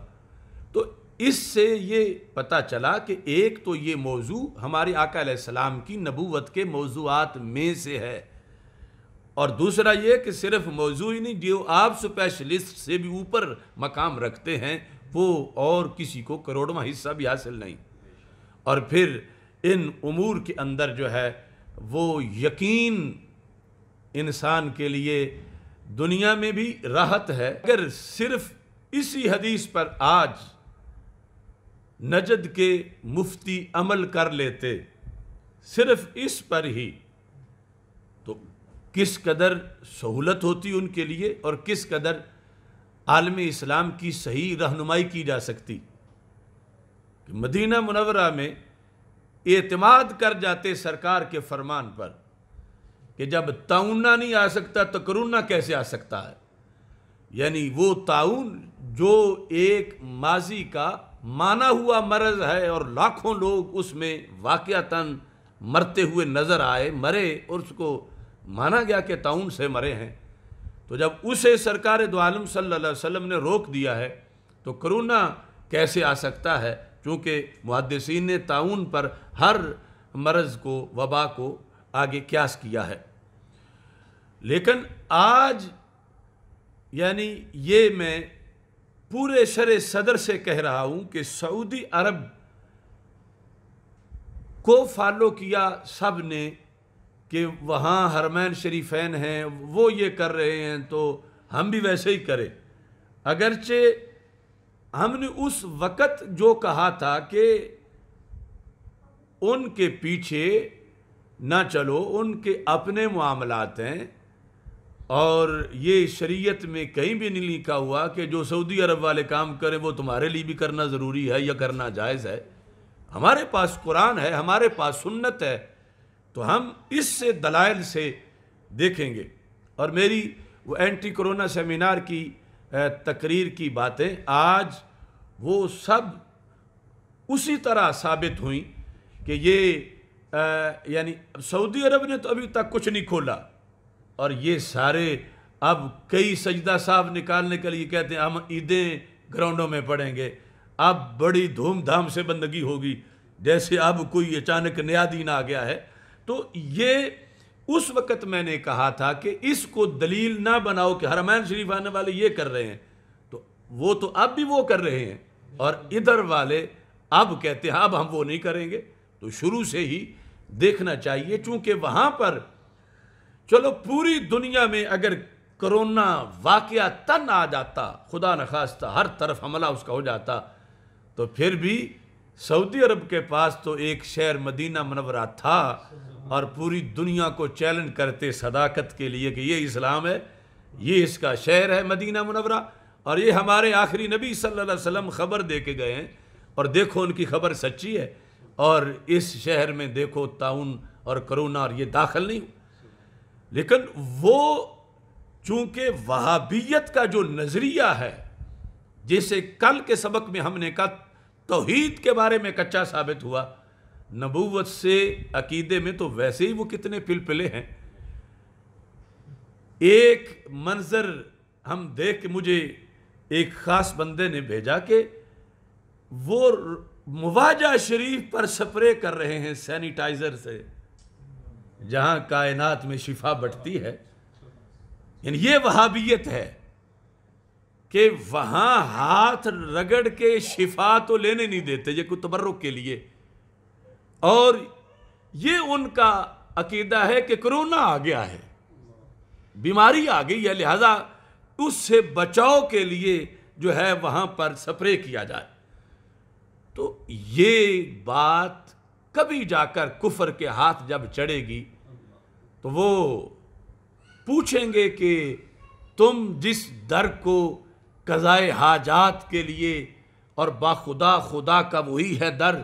S1: तो इससे ये पता चला कि एक तो ये मौजू हमारे आका सलाम की नबूवत के मौजूद में से है। और दूसरा ये कि सिर्फ़ मौजू ही नहीं, जो आप स्पेशलिस्ट से भी ऊपर मकाम रखते हैं वो और किसी को करोड़वा हिस्सा भी हासिल नहीं। और फिर इन उमूर के अंदर जो है, वो यकीन इंसान के लिए दुनिया में भी राहत है। अगर सिर्फ़ इसी हदीस पर आज नजद के मुफ्ती अमल कर लेते, सिर्फ़ इस पर ही तो किस कदर सहूलत होती उनके लिए और किस कदर आलम इस्लाम की सही रहनुमाई की जा सकती। कि मदीना मुनवरा में एतमाद कर जाते सरकार के फरमान पर कि जब ताउना नहीं आ सकता तो करोना कैसे आ सकता है? यानी वो ताउन जो एक माजी का माना हुआ मरज है और लाखों लोग उसमें वाक़ता मरते हुए नज़र आए, मरे और उसको माना गया कि ताउन से मरे हैं। तो जब उसे सरकार दोआलम सल्लल्लाहु अलैहि वसल्लम ने रोक दिया है तो करोना कैसे आ सकता है? चूँकि मुहदसिन ने ताउन पर हर मरज़ को, वबा को आगे क्यास किया है। लेकिन आज, यानी ये मैं पूरे शर सदर से कह रहा हूँ कि सऊदी अरब को फॉलो किया सबने कि वहाँ हरमैन शरीफैन हैं, वो ये कर रहे हैं तो हम भी वैसे ही करें। अगरचे हमने उस वक़्त जो कहा था कि उनके पीछे ना चलो, उनके अपने मामलात हैं, और ये शरीयत में कहीं भी नहीं लिखा हुआ कि जो सऊदी अरब वाले काम करें, वो तुम्हारे लिए भी करना ज़रूरी है या करना जायज़ है। हमारे पास कुरान है, हमारे पास सुन्नत है तो हम इससे दलाइल से देखेंगे। और मेरी वो एंटी कोरोना सेमिनार की तकरीर की बातें आज वो सब उसी तरह साबित हुई कि ये यानी सऊदी अरब ने तो अभी तक कुछ नहीं खोला। और ये सारे अब कई सजदा साहब निकालने के लिए कहते हैं, हम ईदें ग्राउंडों में पढ़ेंगे अब बड़ी धूमधाम से बंदगी होगी। जैसे अब कोई अचानक नया दिन आ गया है तो ये उस वक़्त मैंने कहा था कि इसको दलील ना बनाओ कि हरमैन शरीफ आने वाले ये कर रहे हैं। तो वो तो अब भी वो कर रहे हैं और इधर वाले अब कहते हैं, अब हम वो नहीं करेंगे। तो शुरू से ही देखना चाहिए, चूँकि वहाँ पर चलो पूरी दुनिया में अगर कोरोना वाकया तन आ जाता, खुदा न खास्ता हर तरफ़ हमला उसका हो जाता तो फिर भी सऊदी अरब के पास तो एक शहर मदीना मनवरा था। और पूरी दुनिया को चैलेंज करते सदाकत के लिए कि ये इस्लाम है, ये इसका शहर है मदीना मुनवरा, और ये हमारे आखिरी नबी सल्लल्लाहु अलैहि वसल्लम खबर दे के गए हैं, और देखो उनकी खबर सच्ची है, और इस शहर में देखो ताउन और करोना, और ये दाखिल नहीं लेकिन वो चूँकि वहाबियत का जो नज़रिया है, जैसे कल के सबक में हमने कहा, तोहीद के बारे में कच्चा साबित हुआ नबूवत से अकीदे में तो वैसे ही वो कितने पिलपिले हैं। एक मंजर हम देख के मुझे एक ख़ास बंदे ने भेजा कि वो मुवाजा शरीफ पर स्प्रे कर रहे हैं सैनिटाइज़र से, जहाँ कायनात में शिफा बढ़ती है। यानी ये वहाबियत है कि वहाँ हाथ रगड़ के शिफा तो लेने नहीं देते, ये कुछ तबर्रुक के लिए। और ये उनका अकीदा है कि कोरोना आ गया है, बीमारी आ गई है, लिहाजा उससे बचाव के लिए जो है वहाँ पर स्प्रे किया जाए। तो ये बात कभी जाकर कुफर के हाथ जब चढ़ेगी तो वो पूछेंगे कि तुम जिस दर को कज़ाए हाजात के लिए और बाखुदा खुदा का वही है दर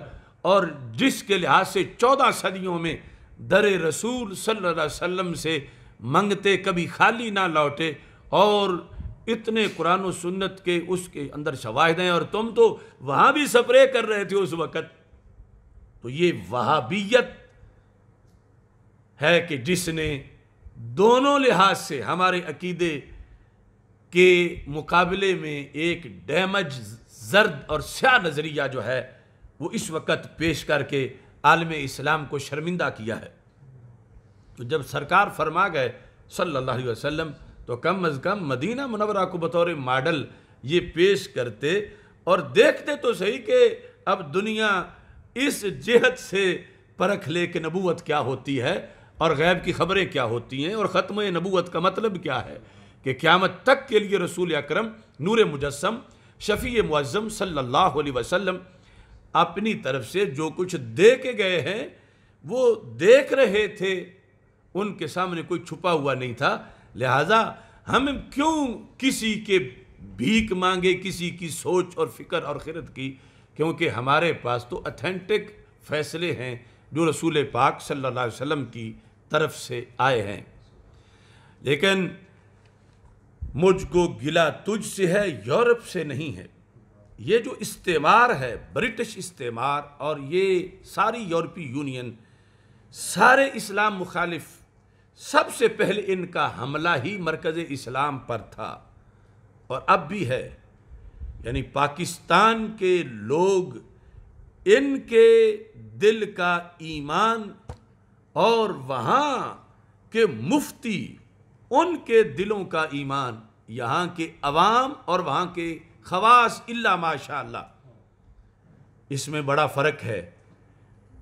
S1: और जिसके लिहाज से चौदह सदियों में दर रसूल सल्लल्लाहु अलैहि वसल्लम से मंगते कभी खाली ना लौटे और इतने कुरान सुन्नत के उसके अंदर शवाहद हैं और तुम तो वहाँ भी स्प्रे कर रहे थे उस वक़्त। तो ये वहाबियत है कि जिसने दोनों लिहाज से हमारे अकीदे के मुकाबले में एक डैमज, जर्द और स्या नज़रिया जो है वो इस वक्त पेश करके आलम इस्लाम को शर्मिंदा किया है। तो जब सरकार फरमा गए, सल्लल्लाहु अलैहि वसल्लम तो कम अज़ कम मदीना मुनवरा को बतौर मॉडल ये पेश करते और देखते तो सही कि अब दुनिया इस जेहत से परख ले कि नबूवत क्या होती है और गैब की खबरें क्या होती हैं और ख़त्म नबूवत का मतलब क्या है कि क़्यामत तक के लिए रसूल अक्रम, नूर मुजस्म शफ़ी मुज़म सल्लल्लाहु अलैहि वसल्लम अपनी तरफ़ से जो कुछ दे के गए हैं, वो देख रहे थे। उनके सामने कोई छुपा हुआ नहीं था। लिहाजा हम क्यों किसी के भीख मांगे, किसी की सोच और फ़िक्र और खिरत की? क्योंकि हमारे पास तो अथेंटिक फैसले हैं जो रसूल पाक सल्लल्लाहु अलैहि वसल्लम की तरफ़ से आए हैं। लेकिन मुझको गिला तुझ से है, यूरोप से नहीं है। ये जो इस्तेमार है, ब्रिटिश इस्तेमार और ये सारी यूरोपीय यूनियन, सारे इस्लाम मुखालिफ, सबसे पहले इनका हमला ही मरकज़ इस्लाम पर था। और अब भी है। यानी पाकिस्तान के लोग इनके दिल का ईमान और वहाँ के मुफ्ती, उनके दिलों का ईमान, यहाँ के अवाम और वहाँ के खवास इल्ला माशा इसमें बड़ा फ़र्क है,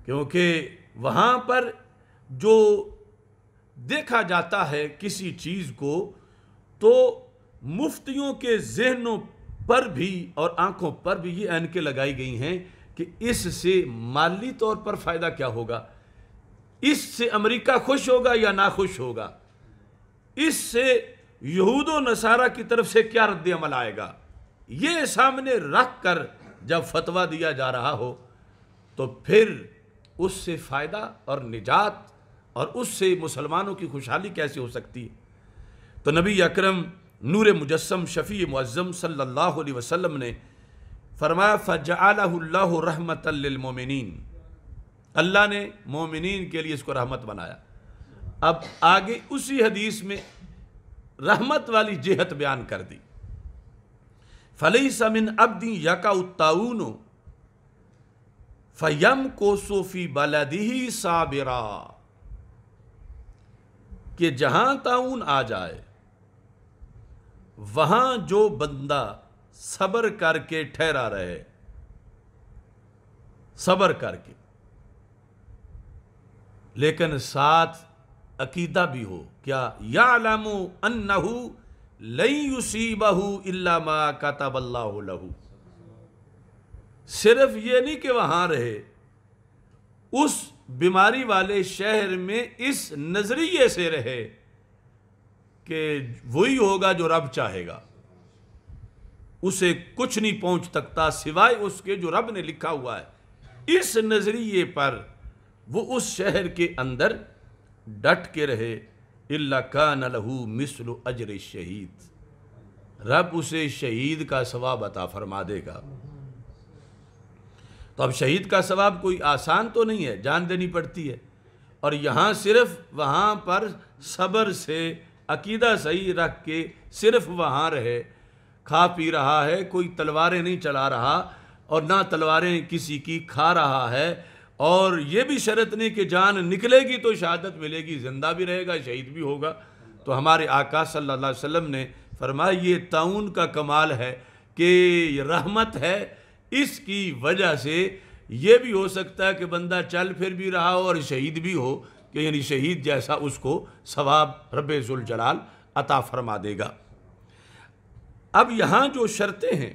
S1: क्योंकि वहाँ पर जो देखा जाता है किसी चीज़ को तो मुफ्तियों के जहनों पर भी और आँखों पर भी ये एनकें लगाई गई हैं कि इससे माली तौर पर फ़ायदा क्या होगा। इससे अमेरिका खुश होगा या ना खुश होगा? इससे यहूद नसारा की तरफ़ से क्या रद्द अमल आएगा? ये सामने रख कर जब फतवा दिया जा रहा हो तो फिर उससे फ़ायदा और निजात और उससे मुसलमानों की खुशहाली कैसे हो सकती है? तो नबी अकरम नूर मुजस्म शफ़ी मुज़म सल्लल्लाहु अलैहि वसल्लम ने फरमाया फ़जालल्लाहु रहमतलमिन अल्लाह ने मोमिन के लिए इसको रहमत बनाया। अब आगे उसी हदीस में रहमत वाली जेहत बयान कर दी। फलई समिन अब्दी यका उत्ताउनो फयम को सोफी बलदी साबिरा कि जहाँ ताउन आ जाए, वहाँ जो बंदा सबर करके ठहरा रहे, सबर करके। लेकिन साथ अकीदा भी हो, क्या या लामो अन्नहू लई बहू इल्लामा लहू। सिर्फ़ ये नहीं कि वहाँ रहे, उस बीमारी वाले शहर में इस नज़रिए से रहे कि वही होगा जो रब चाहेगा। उसे कुछ नहीं पहुँच सकता सिवाय उसके जो रब ने लिखा हुआ है। इस नज़रिए पर वो उस शहर के अंदर डट के रहे इल्ला का लहू मिसल अजर शहीद। रब उसे शहीद का सवाब अता फरमा देगा। तो अब शहीद का सवाब कोई आसान तो नहीं है, जान देनी पड़ती है। और यहाँ सिर्फ़ वहाँ पर सब्र से अकीदा सही रख के सिर्फ़ वहाँ रहे। खा पी रहा है, कोई तलवारें नहीं चला रहा और ना तलवारें किसी की खा रहा है। और ये भी शरत नहीं कि जान निकलेगी तो शहादत मिलेगी, ज़िंदा भी रहेगा, शहीद भी होगा। तो हमारे आका सल्लल्लाहु अलैहि वसल्लम ने फरमाया, ये ताउन का कमाल है कि रहमत है। इसकी वजह से ये भी हो सकता है कि बंदा चल फिर भी रहा हो और शहीद भी हो, कि यानी शहीद जैसा उसको सवाब जलाल अता फरमा देगा। अब यहाँ जो शर्तें हैं,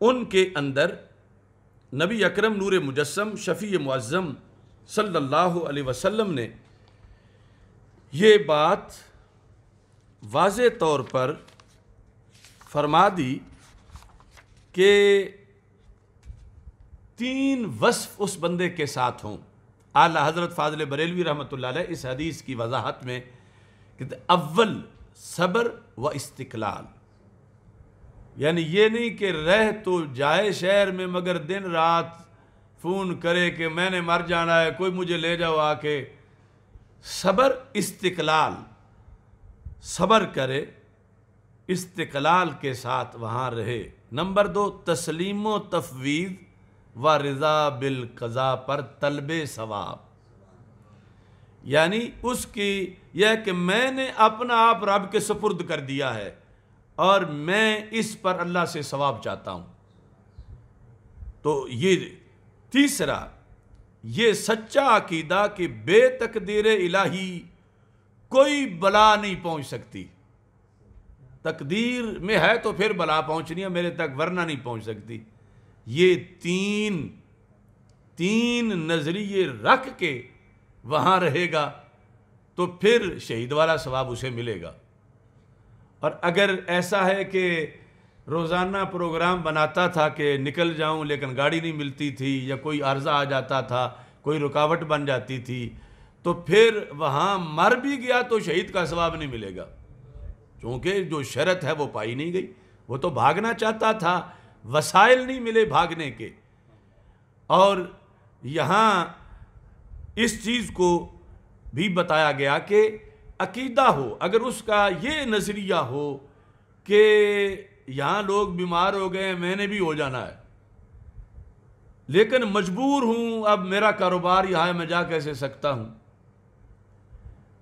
S1: उनके अंदर नबी अकरम नूर मुजस्म शफ़ी मुज़म सल्लल्लाहु अलैहि वसल्लम ने ये बात वाज तौर पर फरमा दी कि तीन वस्फ उस बंदे के साथ हों। आला हज़रत फ़ाज़ल बरेलवी रहमत इस हदीस की वजाहत में कि अव्वल सब्र व इस्तकलाल। यानी ये नहीं कि रह तो जाए शहर में, मगर दिन रात फ़ोन करे कि मैंने मर जाना है, कोई मुझे ले जाओ आके। सबर इस्तकलाल, सबर करे, इस्तकलाल के साथ वहाँ रहे। नंबर दो, तस्लीम तफवीज़ व रज़ा बिल कज़ा पर तलब सवाब। यानी उसकी यह कि मैंने अपना आप रब के सपुर्द कर दिया है। और मैं इस पर अल्लाह से सवाब चाहता हूँ। तो ये तीसरा, ये सच्चा अकीदा कि बेतकदीर इलाही कोई बला नहीं पहुँच सकती। तकदीर में है तो फिर बला पहुंचनी है, मेरे तक वरना नहीं पहुँच सकती। ये तीन तीन नज़रिए रख के वहाँ रहेगा तो फिर शहीद वाला सवाब उसे मिलेगा। और अगर ऐसा है कि रोज़ाना प्रोग्राम बनाता था कि निकल जाऊँ, लेकिन गाड़ी नहीं मिलती थी या कोई अर्जा आ जाता था, कोई रुकावट बन जाती थी तो फिर वहाँ मर भी गया तो शहीद का सवाब नहीं मिलेगा। क्योंकि जो शरत है वो पाई नहीं गई। वो तो भागना चाहता था, वसाइल नहीं मिले भागने के। और यहाँ इस चीज़ को भी बताया गया कि अकीदा हो, अगर उसका ये नज़रिया हो कि यहाँ लोग बीमार हो गए मैंने भी हो जाना है। लेकिन मजबूर हूँ, अब मेरा कारोबार यहाँ मैं जा कैसे सकता हूँ?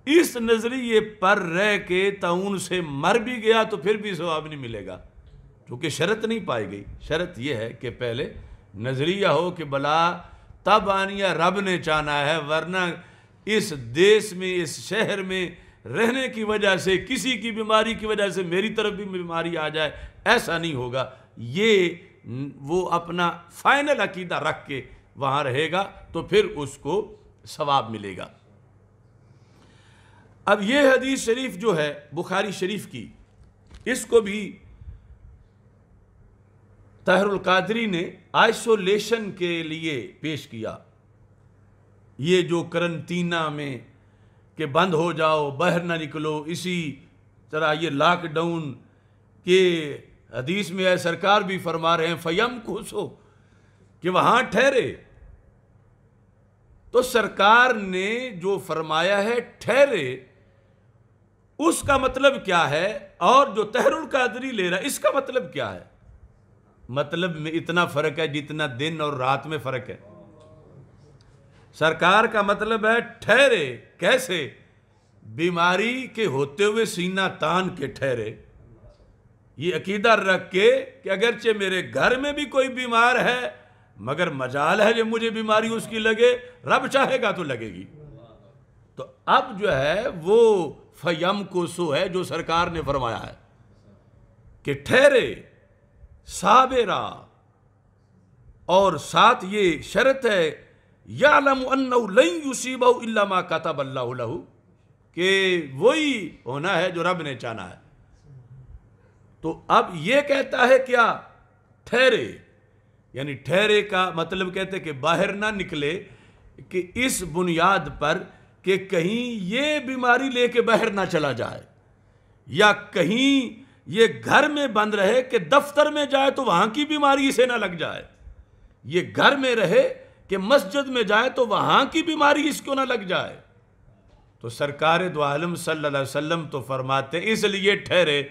S1: इस नज़रिए पर रह के ताउन से मर भी गया तो फिर भी स्वाब नहीं मिलेगा। क्योंकि शरत नहीं पाई गई। शरत यह है कि पहले नज़रिया हो कि बला तब आनिया रब ने चाहना है, वरना इस देश में, इस शहर में रहने की वजह से, किसी की बीमारी की वजह से मेरी तरफ़ भी बीमारी आ जाए, ऐसा नहीं होगा। ये वो अपना फाइनल अकीदा रख के वहाँ रहेगा तो फिर उसको सवाब मिलेगा। अब ये हदीस शरीफ जो है, बुखारी शरीफ की, इसको भी तहरुल कादरी ने आइसोलेशन के लिए पेश किया। ये जो करंतीना में कि बंद हो जाओ, बाहर ना निकलो। इसी तरह ये लॉकडाउन के हदीस में है, सरकार भी फरमा रहे हैं, फयम खुशो कि वहाँ ठहरे। तो सरकार ने जो फरमाया है, ठहरे। उसका मतलब क्या है? और जो तहरुल कादरी ले रहा है, इसका मतलब क्या है? मतलब में इतना फ़र्क है जितना दिन और रात में फ़र्क है। सरकार का मतलब है ठहरे। कैसे? बीमारी के होते हुए सीना तान के ठहरे। ये अकीदा रख के कि अगरचे मेरे घर में भी कोई बीमार है, मगर मजाल है जो मुझे बीमारी उसकी लगे, रब चाहेगा तो लगेगी। तो अब जो है, वो फयम को सो है जो सरकार ने फरमाया है कि ठहरे, साबेरा, और साथ ये शर्त है कि वही होना है जो रब ने चाना है। तो अब ये कहता है क्या? ठहरे। यानी ठहरे का मतलब कहते कि बाहर ना निकले, कि इस बुनियाद पर कि कहीं ये बीमारी लेके बाहर ना चला जाए। या कहीं ये घर में बंद रहे कि दफ्तर में जाए तो वहाँ की बीमारी इसे ना लग जाए। ये घर में रहे कि मस्जिद में जाए तो वहाँ की बीमारी इसको ना लग जाए? तो सरकार दो आलम अलैहि तो फरमाते, इसलिए ठहरे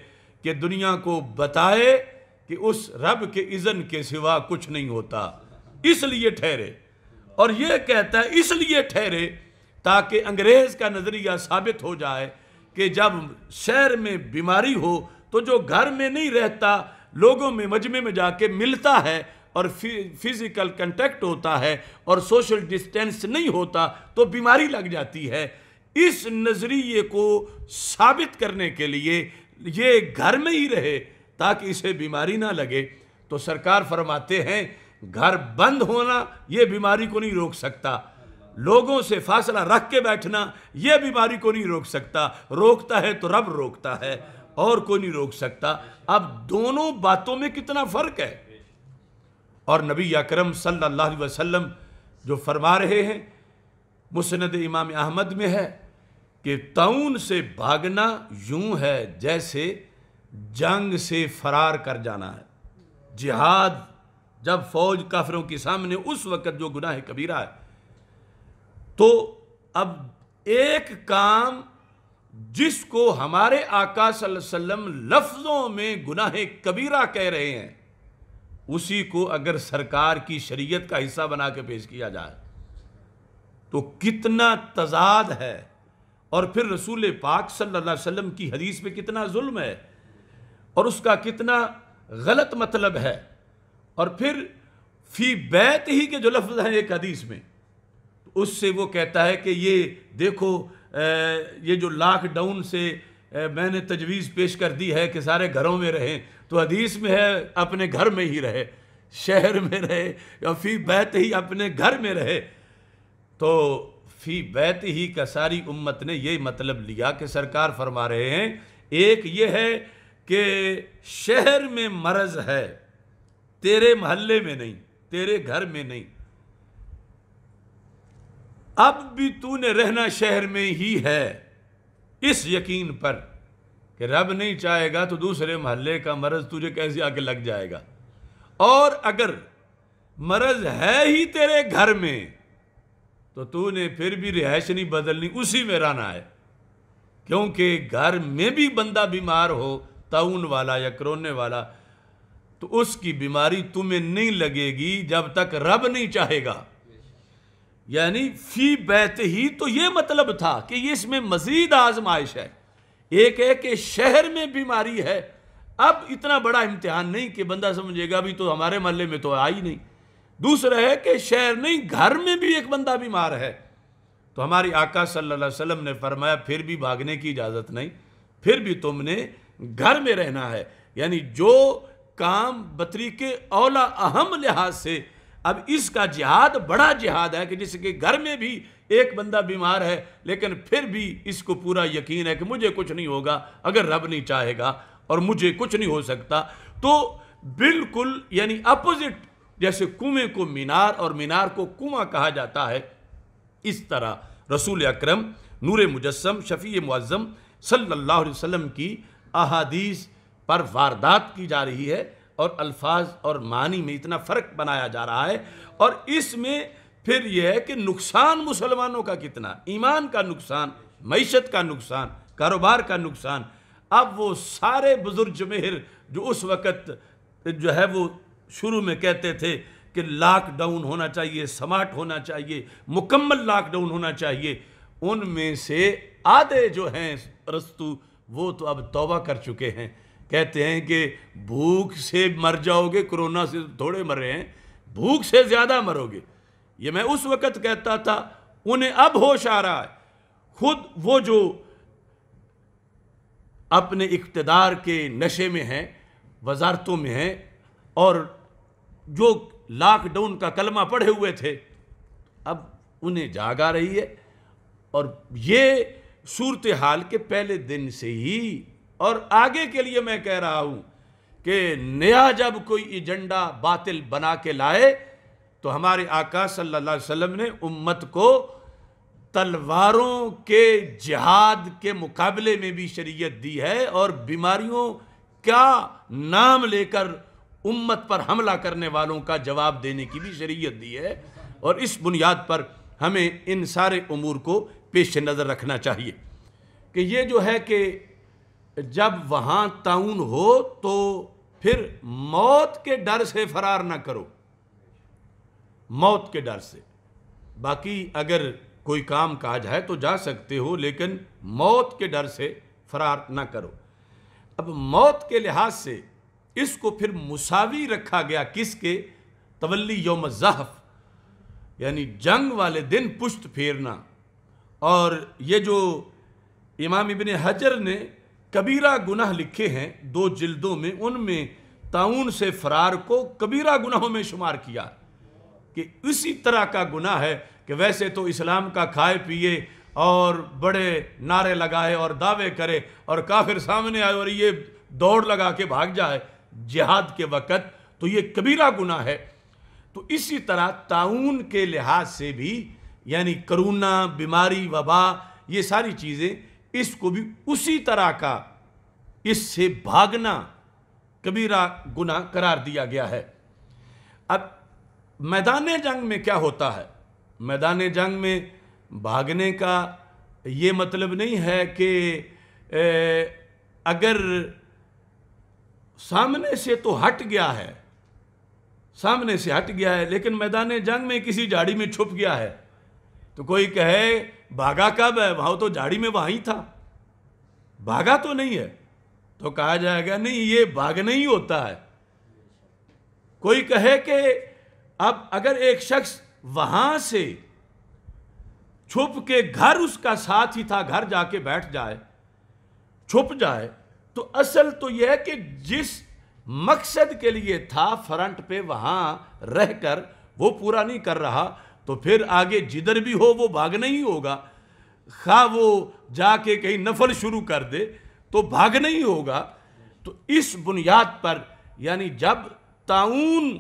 S1: कि दुनिया को बताए कि उस रब के इज़न के सिवा कुछ नहीं होता। इसलिए ठहरे। और यह कहता है, इसलिए ठहरे ताकि अंग्रेज़ का नज़रिया साबित हो जाए कि जब शहर में बीमारी हो तो जो घर में नहीं रहता, लोगों में मजमे में जाके मिलता है और फ़िज़िकल कंटेक्ट होता है और सोशल डिस्टेंस नहीं होता तो बीमारी लग जाती है। इस नज़रिए को साबित करने के लिए ये घर में ही रहे, ताकि इसे बीमारी ना लगे। तो सरकार फरमाते हैं, घर बंद होना, ये बीमारी को नहीं रोक सकता। लोगों से फासला रख के बैठना यह बीमारी को नहीं रोक सकता। रोकता है तो रब रोकता है, और कोई नहीं रोक सकता। अब दोनों बातों में कितना फ़र्क है? और नबी अकरम सल्लल्लाहु अलैहि वसल्लम जो फरमा रहे हैं, मुसनद इमाम अहमद में है कि तउन से भागना यूँ है जैसे जंग से फरार कर जाना है। जिहाद जब फौज काफिरों के सामने उस वक्त जो गुनाह कबीरा है तो अब एक काम जिसको हमारे आका सल्लम लफ्जों में गुनाह कबीरा कह रहे हैं उसी को अगर सरकार की शरीयत का हिस्सा बना के पेश किया जाए तो कितना तजाद है। और फिर रसूल पाक सल्लल्लाहु अलैहि वसल्लम की हदीस पे कितना जुल्म है और उसका कितना गलत मतलब है। और फिर फ़ी बैत ही के जो लफ्ज़ हैं एक हदीस में तो उससे वो कहता है कि ये देखो ये जो लॉकडाउन से मैंने तजवीज़ पेश कर दी है कि सारे घरों में रहें तो हदीस में है, अपने घर में ही रहे, शहर में रहे, या फ़ी बैत ही अपने घर में रहे। तो फ़ी बैत ही का सारी उम्मत ने ये मतलब लिया कि सरकार फरमा रहे हैं। एक ये है कि शहर में मरज है, तेरे मोहल्ले में नहीं, तेरे घर में नहीं। अब भी तूने रहना शहर में ही है, इस यकीन पर। कि रब नहीं चाहेगा तो दूसरे महल्ले का मरज तुझे कैसे आके लग जाएगा? और अगर मरज है ही तेरे घर में तो तूने फिर भी रिहायश नहीं बदलनी, उसी में रहना है। क्योंकि घर में भी बंदा बीमार हो ताउन वाला या करोने वाला तो उसकी बीमारी तुम्हें नहीं लगेगी जब तक रब नहीं चाहेगा। यानी फ़ी बैत ही तो ये मतलब था कि ये इसमें मजीद आजमाइश है। एक है कि शहर में बीमारी है। अब इतना बड़ा इम्तिहान नहीं कि बंदा समझेगा भी तो हमारे मोहल्ले में तो आई नहीं। दूसरा है कि शहर नहीं, घर में भी एक बंदा बीमार है। तो हमारी आका सल्लल्लाहु अलैहि वसल्लम ने फरमाया, फिर भी भागने की इजाज़त नहीं। फिर भी तुमने घर में रहना है। यानी जो काम बतरी के औला अहम लिहाज से, अब इसका जिहाद बड़ा जिहाद है कि जिसके घर में भी एक बंदा बीमार है, लेकिन फिर भी इसको पूरा यकीन है कि मुझे कुछ नहीं होगा, अगर रब नहीं चाहेगा और मुझे कुछ नहीं हो सकता तो बिल्कुल यानी अपोजिट, जैसे कुएँ को मीनार और मीनार को कुआँ कहा जाता है, इस तरह रसूल अक्रम, नूर मुजस्म शफ़ी मुज़म सल्ला वसल्लम की अहादीस पर वारदात की जा रही है और अल्फाज और मानी में इतना फ़र्क बनाया जा रहा है और इसमें फिर यह है कि नुकसान मुसलमानों का कितना? ईमान का नुकसान, मीशत का नुकसान, कारोबार का नुकसान। अब वो सारे बुज़ुर्ग जमेहर जो उस वक़्त जो है वो शुरू में कहते थे कि लॉकडाउन होना चाहिए समाट होना चाहिए, मुकम्मल लॉकडाउन होना चाहिए, उनमें से आधे जो हैं रस्तु, वो तो अब तौबा कर चुके हैं। कहते हैं कि भूख से मर जाओगे, कोरोना से थोड़े मरे हैं, भूख से ज़्यादा मरोगे। ये मैं उस वक़्त कहता था, उन्हें अब होश आ रहा है। खुद वो जो अपने इकतदार के नशे में हैं, वजारतों में हैं, और जो लॉकडाउन का कलमा पढ़े हुए थे, अब उन्हें जाग रही है। और ये सूरत हाल के पहले दिन से ही, और आगे के लिए मैं कह रहा हूँ कि नया जब कोई एजेंडा बातिल बना के लाए तो हमारे आका सल्लल्लाहु अलैहि वसल्लम ने उम्मत को तलवारों के जिहाद के मुकाबले में भी शरीयत दी है और बीमारियों का नाम लेकर उम्मत पर हमला करने वालों का जवाब देने की भी शरीयत दी है और इस बुनियाद पर हमें इन सारे उमूर को पेश नज़र रखना चाहिए कि ये जो है कि जब वहाँ ताउन हो तो फिर मौत के डर से फरार ना करो। मौत के डर से। बाकी अगर कोई काम काज है तो जा सकते हो, लेकिन मौत के डर से फरार ना करो। अब मौत के लिहाज से इसको फिर मुसावी रखा गया किसके? तवली योम जहफ, यानी जंग वाले दिन पुष्ट फेरना। और ये जो इमाम इबन हजर ने कबीरा गुनाह लिखे हैं दो जिल्दों में, उनमें ताउन से फरार को कबीरा गुनाहों में शुमार किया। कि इसी तरह का गुनाह है कि वैसे तो इस्लाम का खाए पिए और बड़े नारे लगाए और दावे करे और काफिर सामने आए और ये दौड़ लगा के भाग जाए जिहाद के वक़्त तो ये कबीरा गुना है। तो इसी तरह ताउन के लिहाज से भी, यानी करोना बीमारी, वबा, ये सारी चीज़ें, इसको भी उसी तरह का, इससे भागना कबीरा गुना करार दिया गया है। अब मैदान जंग में क्या होता है? मैदान जंग में भागने का ये मतलब नहीं है कि अगर सामने से तो हट गया है, सामने से हट गया है, लेकिन मैदान जंग में किसी झाड़ी में छुप गया है तो कोई कहे, भागा कब है? वहाँ तो झाड़ी में वहाँ ही था। भागा तो नहीं है तो कहा जाएगा, नहीं, ये भागना ही होता है। कोई कहे कि अब अगर एक शख्स वहाँ से छुप के घर उसका साथ ही था, घर जाके बैठ जाए, छुप जाए तो असल तो यह है कि जिस मकसद के लिए था फ्रंट पे वहाँ रहकर, वो पूरा नहीं कर रहा तो फिर आगे जिधर भी हो वो भागना ही होगा। खा वो जाके कहीं नफल शुरू कर दे तो भागना ही होगा। तो इस बुनियाद पर, यानी जब ताउन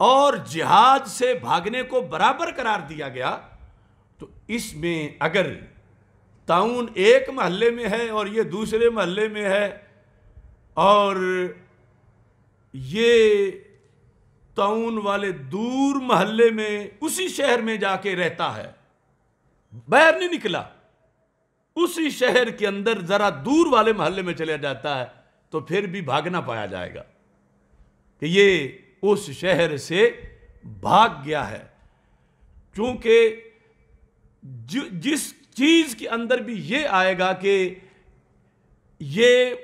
S1: और जिहाद से भागने को बराबर करार दिया गया तो इसमें अगर ताउन एक महल्ले में है और ये दूसरे महल्ले में है, और ये ताउन वाले दूर महल्ले में उसी शहर में जाके रहता है, बाहर नहीं निकला, उसी शहर के अंदर जरा दूर वाले महल्ले में चला जाता है तो फिर भी भागना पाया जाएगा। कि ये उस शहर से भाग गया है। क्योंकि जिस चीज़ के अंदर भी ये आएगा कि ये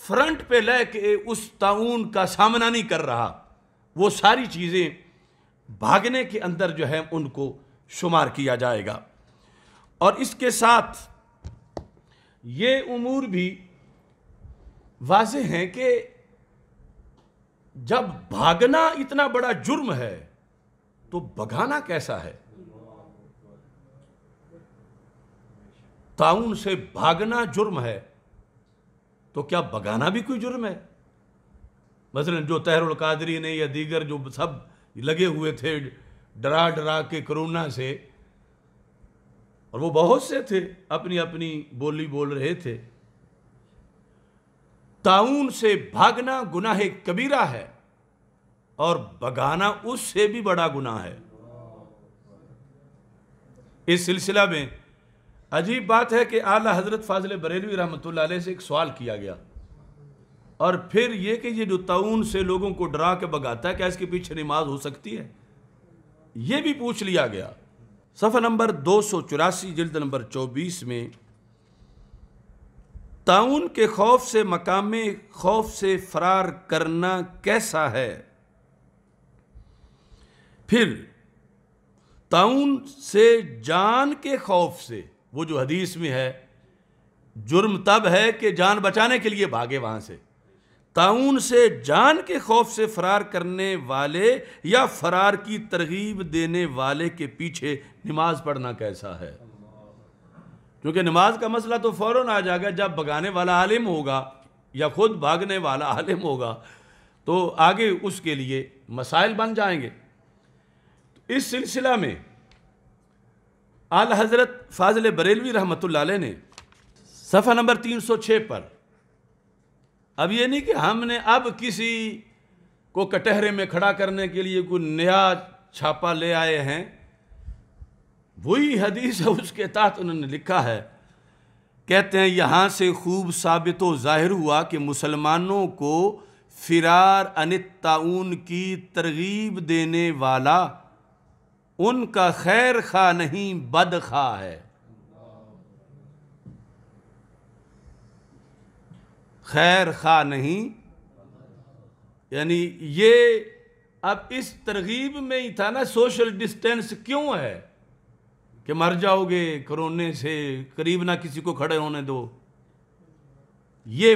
S1: फ्रंट पे लेके उस ताउन का सामना नहीं कर रहा, वो सारी चीज़ें भागने के अंदर जो है उनको शुमार किया जाएगा। और इसके साथ ये उमूर भी वाज हैं कि जब भागना इतना बड़ा जुर्म है तो भगाना कैसा है? ताउन से भागना जुर्म है तो क्या भगाना भी कोई जुर्म है? मसलन जो तहरुल कादरी ने या दीगर जो सब लगे हुए थे डरा डरा के कोरोना से, और वो बहुत से थे अपनी अपनी बोली बोल रहे थे। ताउन से भागना गुनाह कबीरा है और बगाना उससे भी बड़ा गुनाह है। इस सिलसिला में अजीब बात है कि आला हज़रत फाजल बरेलवी रहमत से एक सवाल किया गया और फिर ये कि ये जो ताउन से लोगों को डरा के भगाता है, क्या इसके पीछे नमाज़ हो सकती है? ये भी पूछ लिया गया। सफ़ा नंबर दो सौ चौरासी, जल्द नंबर चौबीस में ताउन के खौफ से मकाम, खौफ से फरार करना कैसा है? फिर ताउन से जान के खौफ से, वो जो हदीस में है, जुर्म तब है कि जान बचाने के लिए भागे वहाँ से। ताउन से जान के खौफ से फरार करने वाले या फरार की तरगीब देने वाले के पीछे नमाज़ पढ़ना कैसा है? क्योंकि नमाज़ का मसला तो फ़ौर आ जाएगा जब भगाने वाला आलिम होगा या खुद भागने वाला आलिम होगा तो आगे उसके लिए मसाइल बन जाएँगे। तो इस सिलसिला में आल हज़रत फाजिल बरेलवी रहमत ने सफ़ा नंबर 306 पर, अब ये नहीं कि हमने अब किसी को कटहरे में खड़ा करने के लिए कोई नया छापा ले आए हैं वही हदीस है, उसके तहत उन्होंने लिखा है। कहते हैं, यहाँ से खूब साबित ज़ाहिर हुआ कि मुसलमानों को फिरार अनित की तरगीब देने वाला उनका खैर खा नहीं, बद खा है। खैर खा नहीं, यानी ये अब इस तरगीब में ही था ना, सोशल डिस्टेंस क्यों है? कि मर जाओगे कोरोने से, करीब ना किसी को खड़े होने दो। ये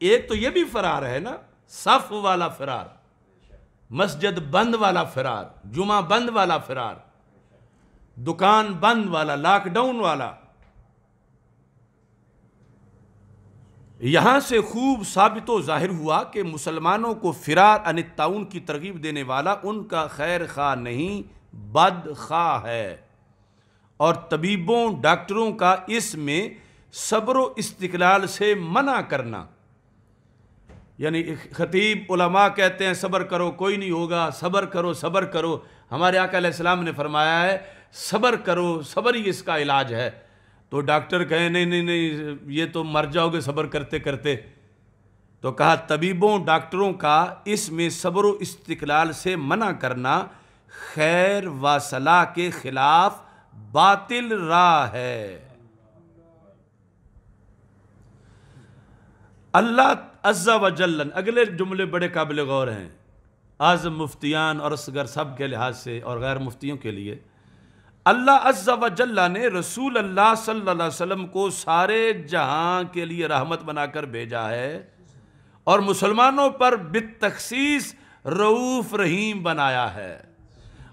S1: एक तो ये भी फरार है ना, सफ वाला फरार, मस्जिद बंद वाला फरार, जुमा बंद वाला फरार, दुकान बंद वाला लॉकडाउन वाला। यहाँ से खूब साबित ज़ाहिर हुआ कि मुसलमानों को फिरार अनिताउन की तरगीब देने वाला उनका खैर खा नहीं बद खा है। और तबीबों, डॉक्टरों का इसमें सब्र इस्तकलाल से मना करना। यानी ख़तीब, उलमा कहते हैं, सब्र करो, कोई नहीं होगा, सब्र करो सब्र करो। हमारे आकाम ने फरमाया है, सब्र करो, सब्र ही इसका इलाज है। तो डॉक्टर कहे, नहीं नहीं नहीं, ये तो मर जाओगे सब्र करते करते। तो कहा, तबीबों, डॉक्टरों का इसमें सब्र इस्तकलाल से मना करना खैर व सलाह के खिलाफ बातिल राह है। अल्लाह अज्जा व जल्लन अगले जुमले बड़े काबिल गौर हैं। आज़म मुफ्तियान और असगर सब के लिहाज से और गैर मुफ्तियों के लिए। अल्लाह अज्जा वजल्ला ने रसूल अल्लाह सल्लल्लाहु अलैहि वसल्लम को सारे जहाँ के लिए रहमत बनाकर भेजा है और मुसलमानों पर बित बितखसीस रऊफ़ रहीम बनाया है।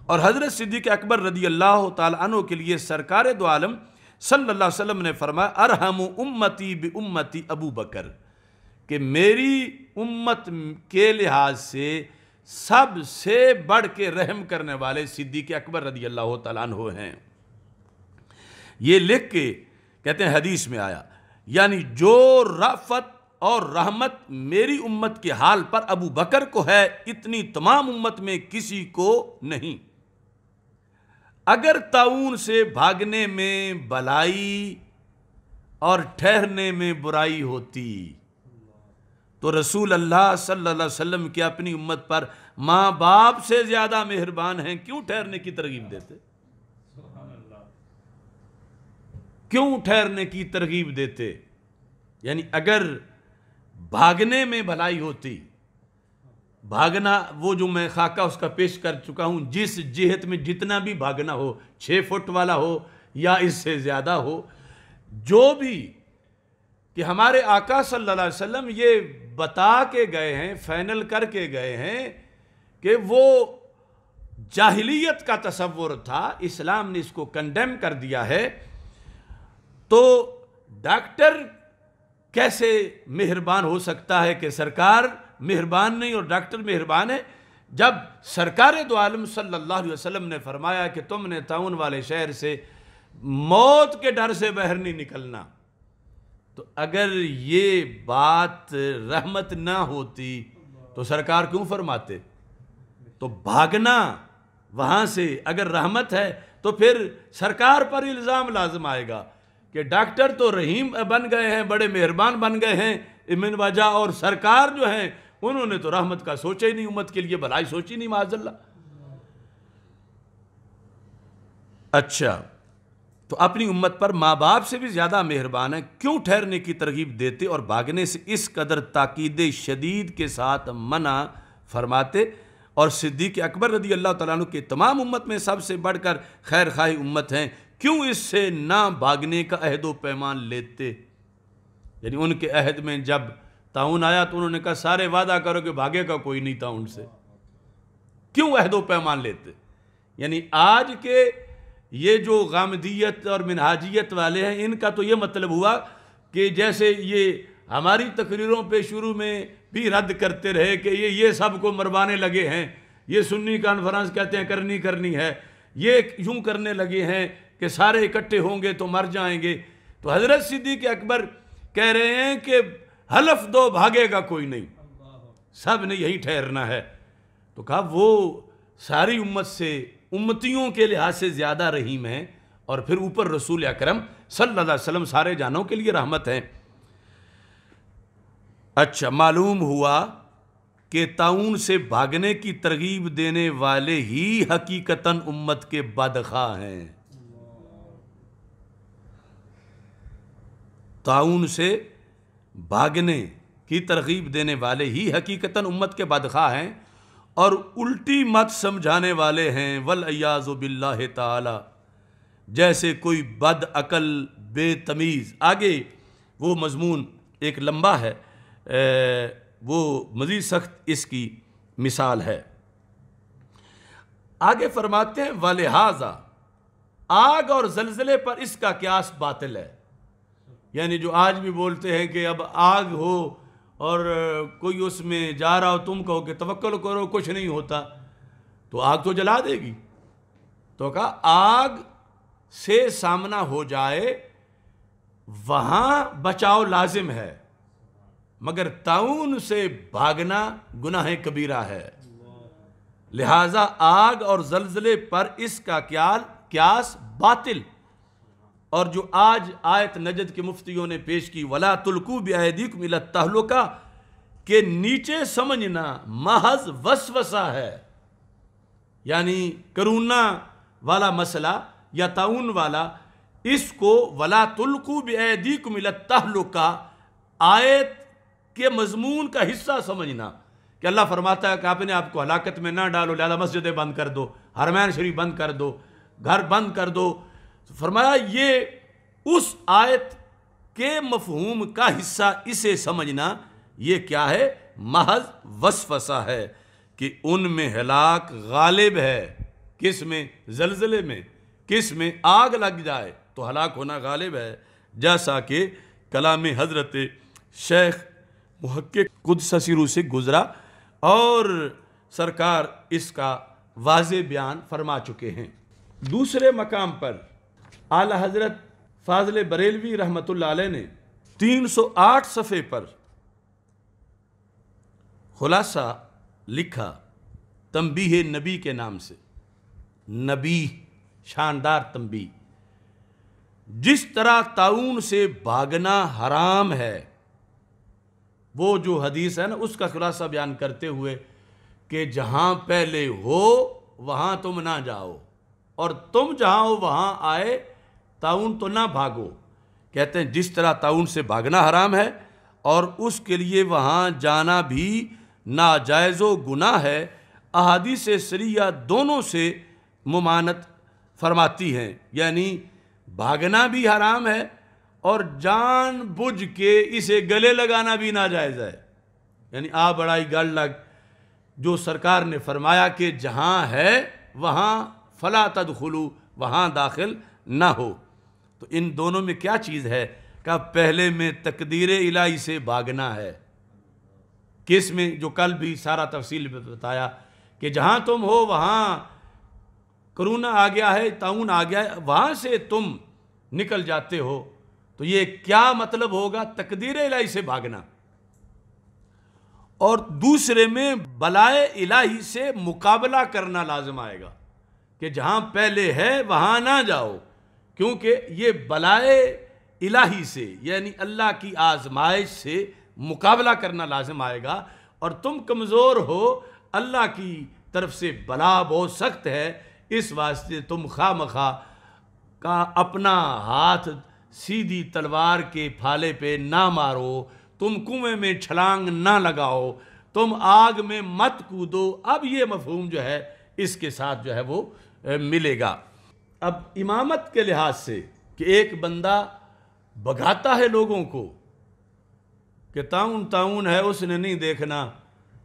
S1: और हज़रत सिद्दीक अकबर रदी अल्लाह तु के लिए सरकार दो आलम अलैहि वसल्लम ने फरमाया, अरहम उम्मती बि उम्मती अबू बकर, कि मेरी उम्मत के लिहाज से सबसे बढ़ के रहम करने वाले सिद्दीक अकबर रदी अल्लाह तु हैं। ये लिख के कहते हैं, हदीस में आया, यानी जो रफत और रहमत मेरी उम्मत के हाल पर अबू बकर को है, इतनी तमाम उम्मत में किसी को नहीं। अगर ताउन से भागने में भलाई और ठहरने में बुराई होती तो रसूल अल्लाह सल्लल्लाहु अलैहि वसल्लम के अपनी उम्मत पर माँ बाप से ज़्यादा मेहरबान हैं, क्यों ठहरने की तरगीब देते? क्यों ठहरने की तरगीब देते? यानी अगर भागने में भलाई होती भागना, वो जो मैं खाका उसका पेश कर चुका हूँ, जिस जिहत में जितना भी भागना हो, छह फुट वाला हो या इससे ज़्यादा हो, जो भी कि हमारे आका सल्लल्लाहु अलैहि वसल्लम ये बता के गए हैं, फाइनल करके गए हैं कि वो जाहिलियत का तस्वुर था, इस्लाम ने इसको कंडेम कर दिया है। तो डॉक्टर कैसे मेहरबान हो सकता है कि सरकार मेहरबान नहीं और डॉक्टर मेहरबान है। जब सरकार दो आलम सल्लल्लाहु अलैहि वसल्लम ने फरमाया कि तुमने ताउन वाले शहर से मौत के डर से बाहर नहीं निकलना तो अगर ये बात रहमत ना होती तो सरकार क्यों फरमाते? तो भागना वहाँ से अगर रहमत है तो फिर सरकार पर इल्ज़ाम लाजम आएगा कि डॉक्टर तो रहीम बन गए हैं, बड़े मेहरबान बन गए हैं, इमिन वजह और सरकार जो है उन्होंने तो रहमत का सोचा ही नहीं, उम्मत के लिए भलाई सोची नहीं माजल्ला अच्छा तो अपनी उम्मत पर माँ बाप से भी ज़्यादा मेहरबान है। क्यों ठहरने की तरगीब देते और भागने से इस कदर ताकीद शदीद के साथ मना फरमाते? और सिद्दीक अकबर रदी अल्लाह तु के तमाम उम्मत में सबसे बढ़कर खैर खाई उम्मत हैं। क्यों इससे ना भागने का अहद पैमान लेते? यानी उनके अहद में जब ताउन आया तो उन्होंने कहा, सारे वादा करो कि भागे का कोई नहीं था उनसे क्यों अहदो पैमान लेते? यानी आज के ये जो गामदियत और मिनहाजियत वाले हैं, इनका तो ये मतलब हुआ कि जैसे ये हमारी तकरीरों पे शुरू में भी रद्द करते रहे कि ये ये सबको मरवाने लगे हैं। ये सुन्नी कॉन्फ्रेंस कहते हैं, करनी करनी है। ये यूँ करने लगे हैं कि सारे इकट्ठे होंगे तो मर जाएँगे। तो हज़रत सिद्दीक अकबर कह रहे हैं कि हलफ दो, भागेगा कोई नहीं। सबने यही ठहरना है। तो कहा, वो सारी उम्मत से, उम्मतियों के लिहाज से ज़्यादा रहीम है और फिर ऊपर रसूल अकरम सल्लल्लाहु सारे जानों के लिए रहमत है। अच्छा मालूम हुआ कि ताउन से भागने की तरगीब देने वाले ही हकीकतन उम्मत के बदखा हैं। ताउन से भागने की तरगीब देने वाले ही हकीकता उम्मत के बदखा हैं और उल्टी मत समझाने वाले हैं वल बिल्ला ताला। जैसे कोई बद अकल बेतमीज़। आगे वो मजमून एक लंबा है ए, वो मज़ीद सख्त इसकी मिसाल है। आगे फरमाते हैं वलिहाजा आग और जलजले पर इसका क्यास बातिल है। यानी जो आज भी बोलते हैं कि अब आग हो और कोई उसमें जा रहा हो, तुम कहो कि तवक्ल करो, कुछ नहीं होता। तो आग तो जला देगी। तो कहा, आग से सामना हो जाए, वहाँ बचाव लाजिम है, मगर ताउन से भागना गुनाह कबीरा है। लिहाजा आग और जलजले पर इसका क्याल, क्यास बातिल। और जो आज आयत नजद के मुफ्तियों ने पेश की, वला तुलकू बेदिक मिला तहलुका के नीचे समझना महज वसवसा है। यानी करुणा वाला मसला या ताउन वाला, इसको वला तुलकू बेदिक मिला तहलुका आयत के मजमून का हिस्सा समझना। कि अल्लाह फरमाता है कि आपने आपको हलाकत में ना डालो, लिहाजा मस्जिदें बंद कर दो हरमैन शरीफ बंद कर दो, घर बंद कर दो तो फरमाया, ये उस आयत के मफहूम का हिस्सा इसे समझना, ये क्या है? महज वसफसा है कि उनमें हलाक गालिब है। किसमें? जलजले में। किसमें आग लग जाए तो हलाक होना गालिब है। जैसा कि कलाम हज़रत शेख महक् खुद ससीरू से गुजरा और सरकार इसका वाज बयान फरमा चुके हैं। दूसरे मकाम पर आला हज़रत फाजल बरेलवी रहमत ने 308 सफ़े पर खुलासा लिखा तंबी है नबी के नाम से। नबी, शानदार तंबी। जिस तरह ताउन से भागना हराम है, वो जो हदीस है ना, उसका खुलासा बयान करते हुए कि जहाँ पहले हो, वहाँ तुम ना जाओ, और तुम जहाँ हो, वहाँ आए ताउन तो ना भागो। कहते हैं, जिस तरह ताउन से भागना हराम है, और उसके लिए वहाँ जाना भी नाजायज़ो गुना है अहादी से सरिया दोनों से मुमानत फरमाती हैं। यानी, भागना भी हराम है, और जान बुझ के इसे गले लगाना भी नाजायज़ है। यानी, आ बड़ाई गल लग जो सरकार ने फरमाया कि जहाँ है, वहाँ फला तद तदखलू, वहाँ दाखिल ना हो। तो इन दोनों में क्या चीज़ है? का पहले में तकदीर इलाही से भागना है। किसमें? जो कल भी सारा तफसील बताया कि जहाँ तुम हो, वहाँ करोना आ गया है, ताउन आ गया है, वहाँ से तुम निकल जाते हो। तो ये क्या मतलब होगा? तकदीर इलाही से भागना। और दूसरे में बलाए इलाही से मुकाबला करना लाजम आएगा कि जहाँ पहले है, वहाँ ना जाओ। क्योंकि ये बलाए इलाही से, यानी अल्लाह की आजमाइश से मुकाबला करना लाजम आएगा। और तुम कमज़ोर हो, अल्लाह की तरफ़ से बला बहुत सख्त है, इस वास्ते तुम खा मखा का अपना हाथ सीधी तलवार के फाले पे ना मारो, तुम कुएँ में छलांग ना लगाओ, तुम आग में मत कूदो। अब ये मफहूम जो है, इसके साथ जो है वो मिलेगा। अब इमामत के लिहाज से कि एक बंदा भगाता है लोगों को कि ताउन ताउन है, उसने नहीं देखना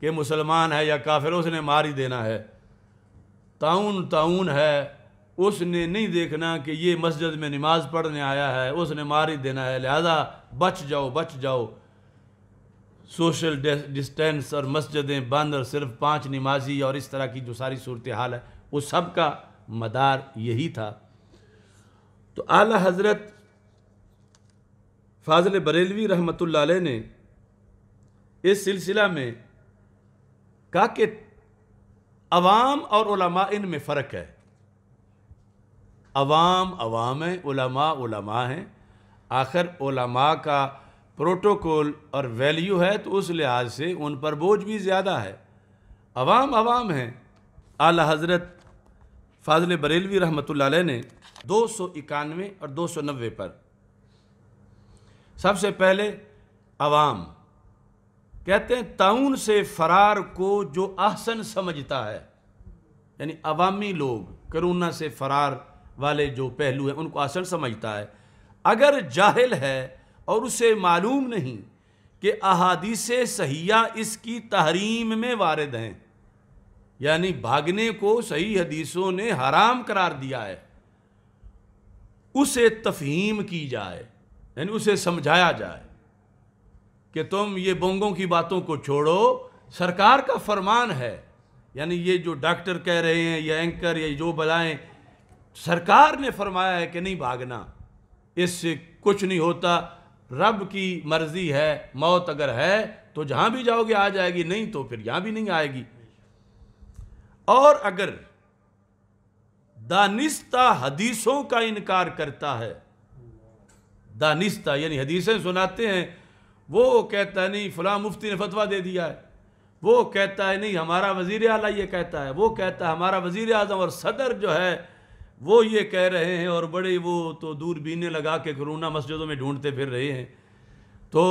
S1: कि मुसलमान है या काफिर, उसने मार ही देना है। ताउन ताउन है, उसने नहीं देखना कि ये मस्जिद में नमाज़ पढ़ने आया है, उसने मार ही देना है। लिहाजा बच जाओ बच जाओ। सोशल डिस्टेंस और मस्जिदें बंद और सिर्फ़ पाँच नमाजी और इस तरह की जो सारी सूरत हाल है, वो सब का मदार यही था। तो आला हज़रत फाजल बरेलवी रहमत ने इस सिलसिला में कहा कि अवाम और उलमा इनमें फ़र्क है। अवाम अवाम है, उलमा उलमा हैं। आखिर उलमा का प्रोटोकॉल और वैल्यू है तो उस लिहाज से उन पर बोझ भी ज़्यादा है। अवाम अवाम हैं, आला हज़रत फाजल बरेलवी रहमत ने दो सौ इक्यानवे और दो सौ नब्बे पर। सबसे पहले अवाम, कहते हैं ताउन से फरार को जो आहसन समझता है, यानी अवामी लोग करोना से फरार वाले जो पहलू हैं, उनको आसन समझता है। अगर जाहिल है और उसे मालूम नहीं कि अहादीस सहिया इसकी तहरीम में वारद हैं यानी भागने को सही हदीसों ने हराम करार दिया है। उसे तफहीम की जाए, यानी उसे समझाया जाए कि तुम ये बोंगों की बातों को छोड़ो, सरकार का फरमान है। यानी ये जो डॉक्टर कह रहे हैं, या एंकर, या जो बलाएँ, सरकार ने फरमाया है कि नहीं भागना। इससे कुछ नहीं होता, रब की मर्ज़ी है, मौत अगर है तो जहाँ भी जाओगे आ जाएगी, नहीं तो फिर यहाँ भी नहीं आएगी। और अगर दानिस्ता हदीसों का इनकार करता है दानिस्ता यानी हदीसें सुनाते हैं, वो कहता है, नहीं, फला मुफ्ती ने फतवा दे दिया है। वो कहता है, नहीं, हमारा वज़ीर आला ये कहता है। वो कहता है, हमारा वज़ीर आज़म और सदर जो है, वो ये कह रहे हैं और बड़े वो तो दूरबीनें लगा के कोरोना मस्जिदों में ढूंढते फिर रहे हैं। तो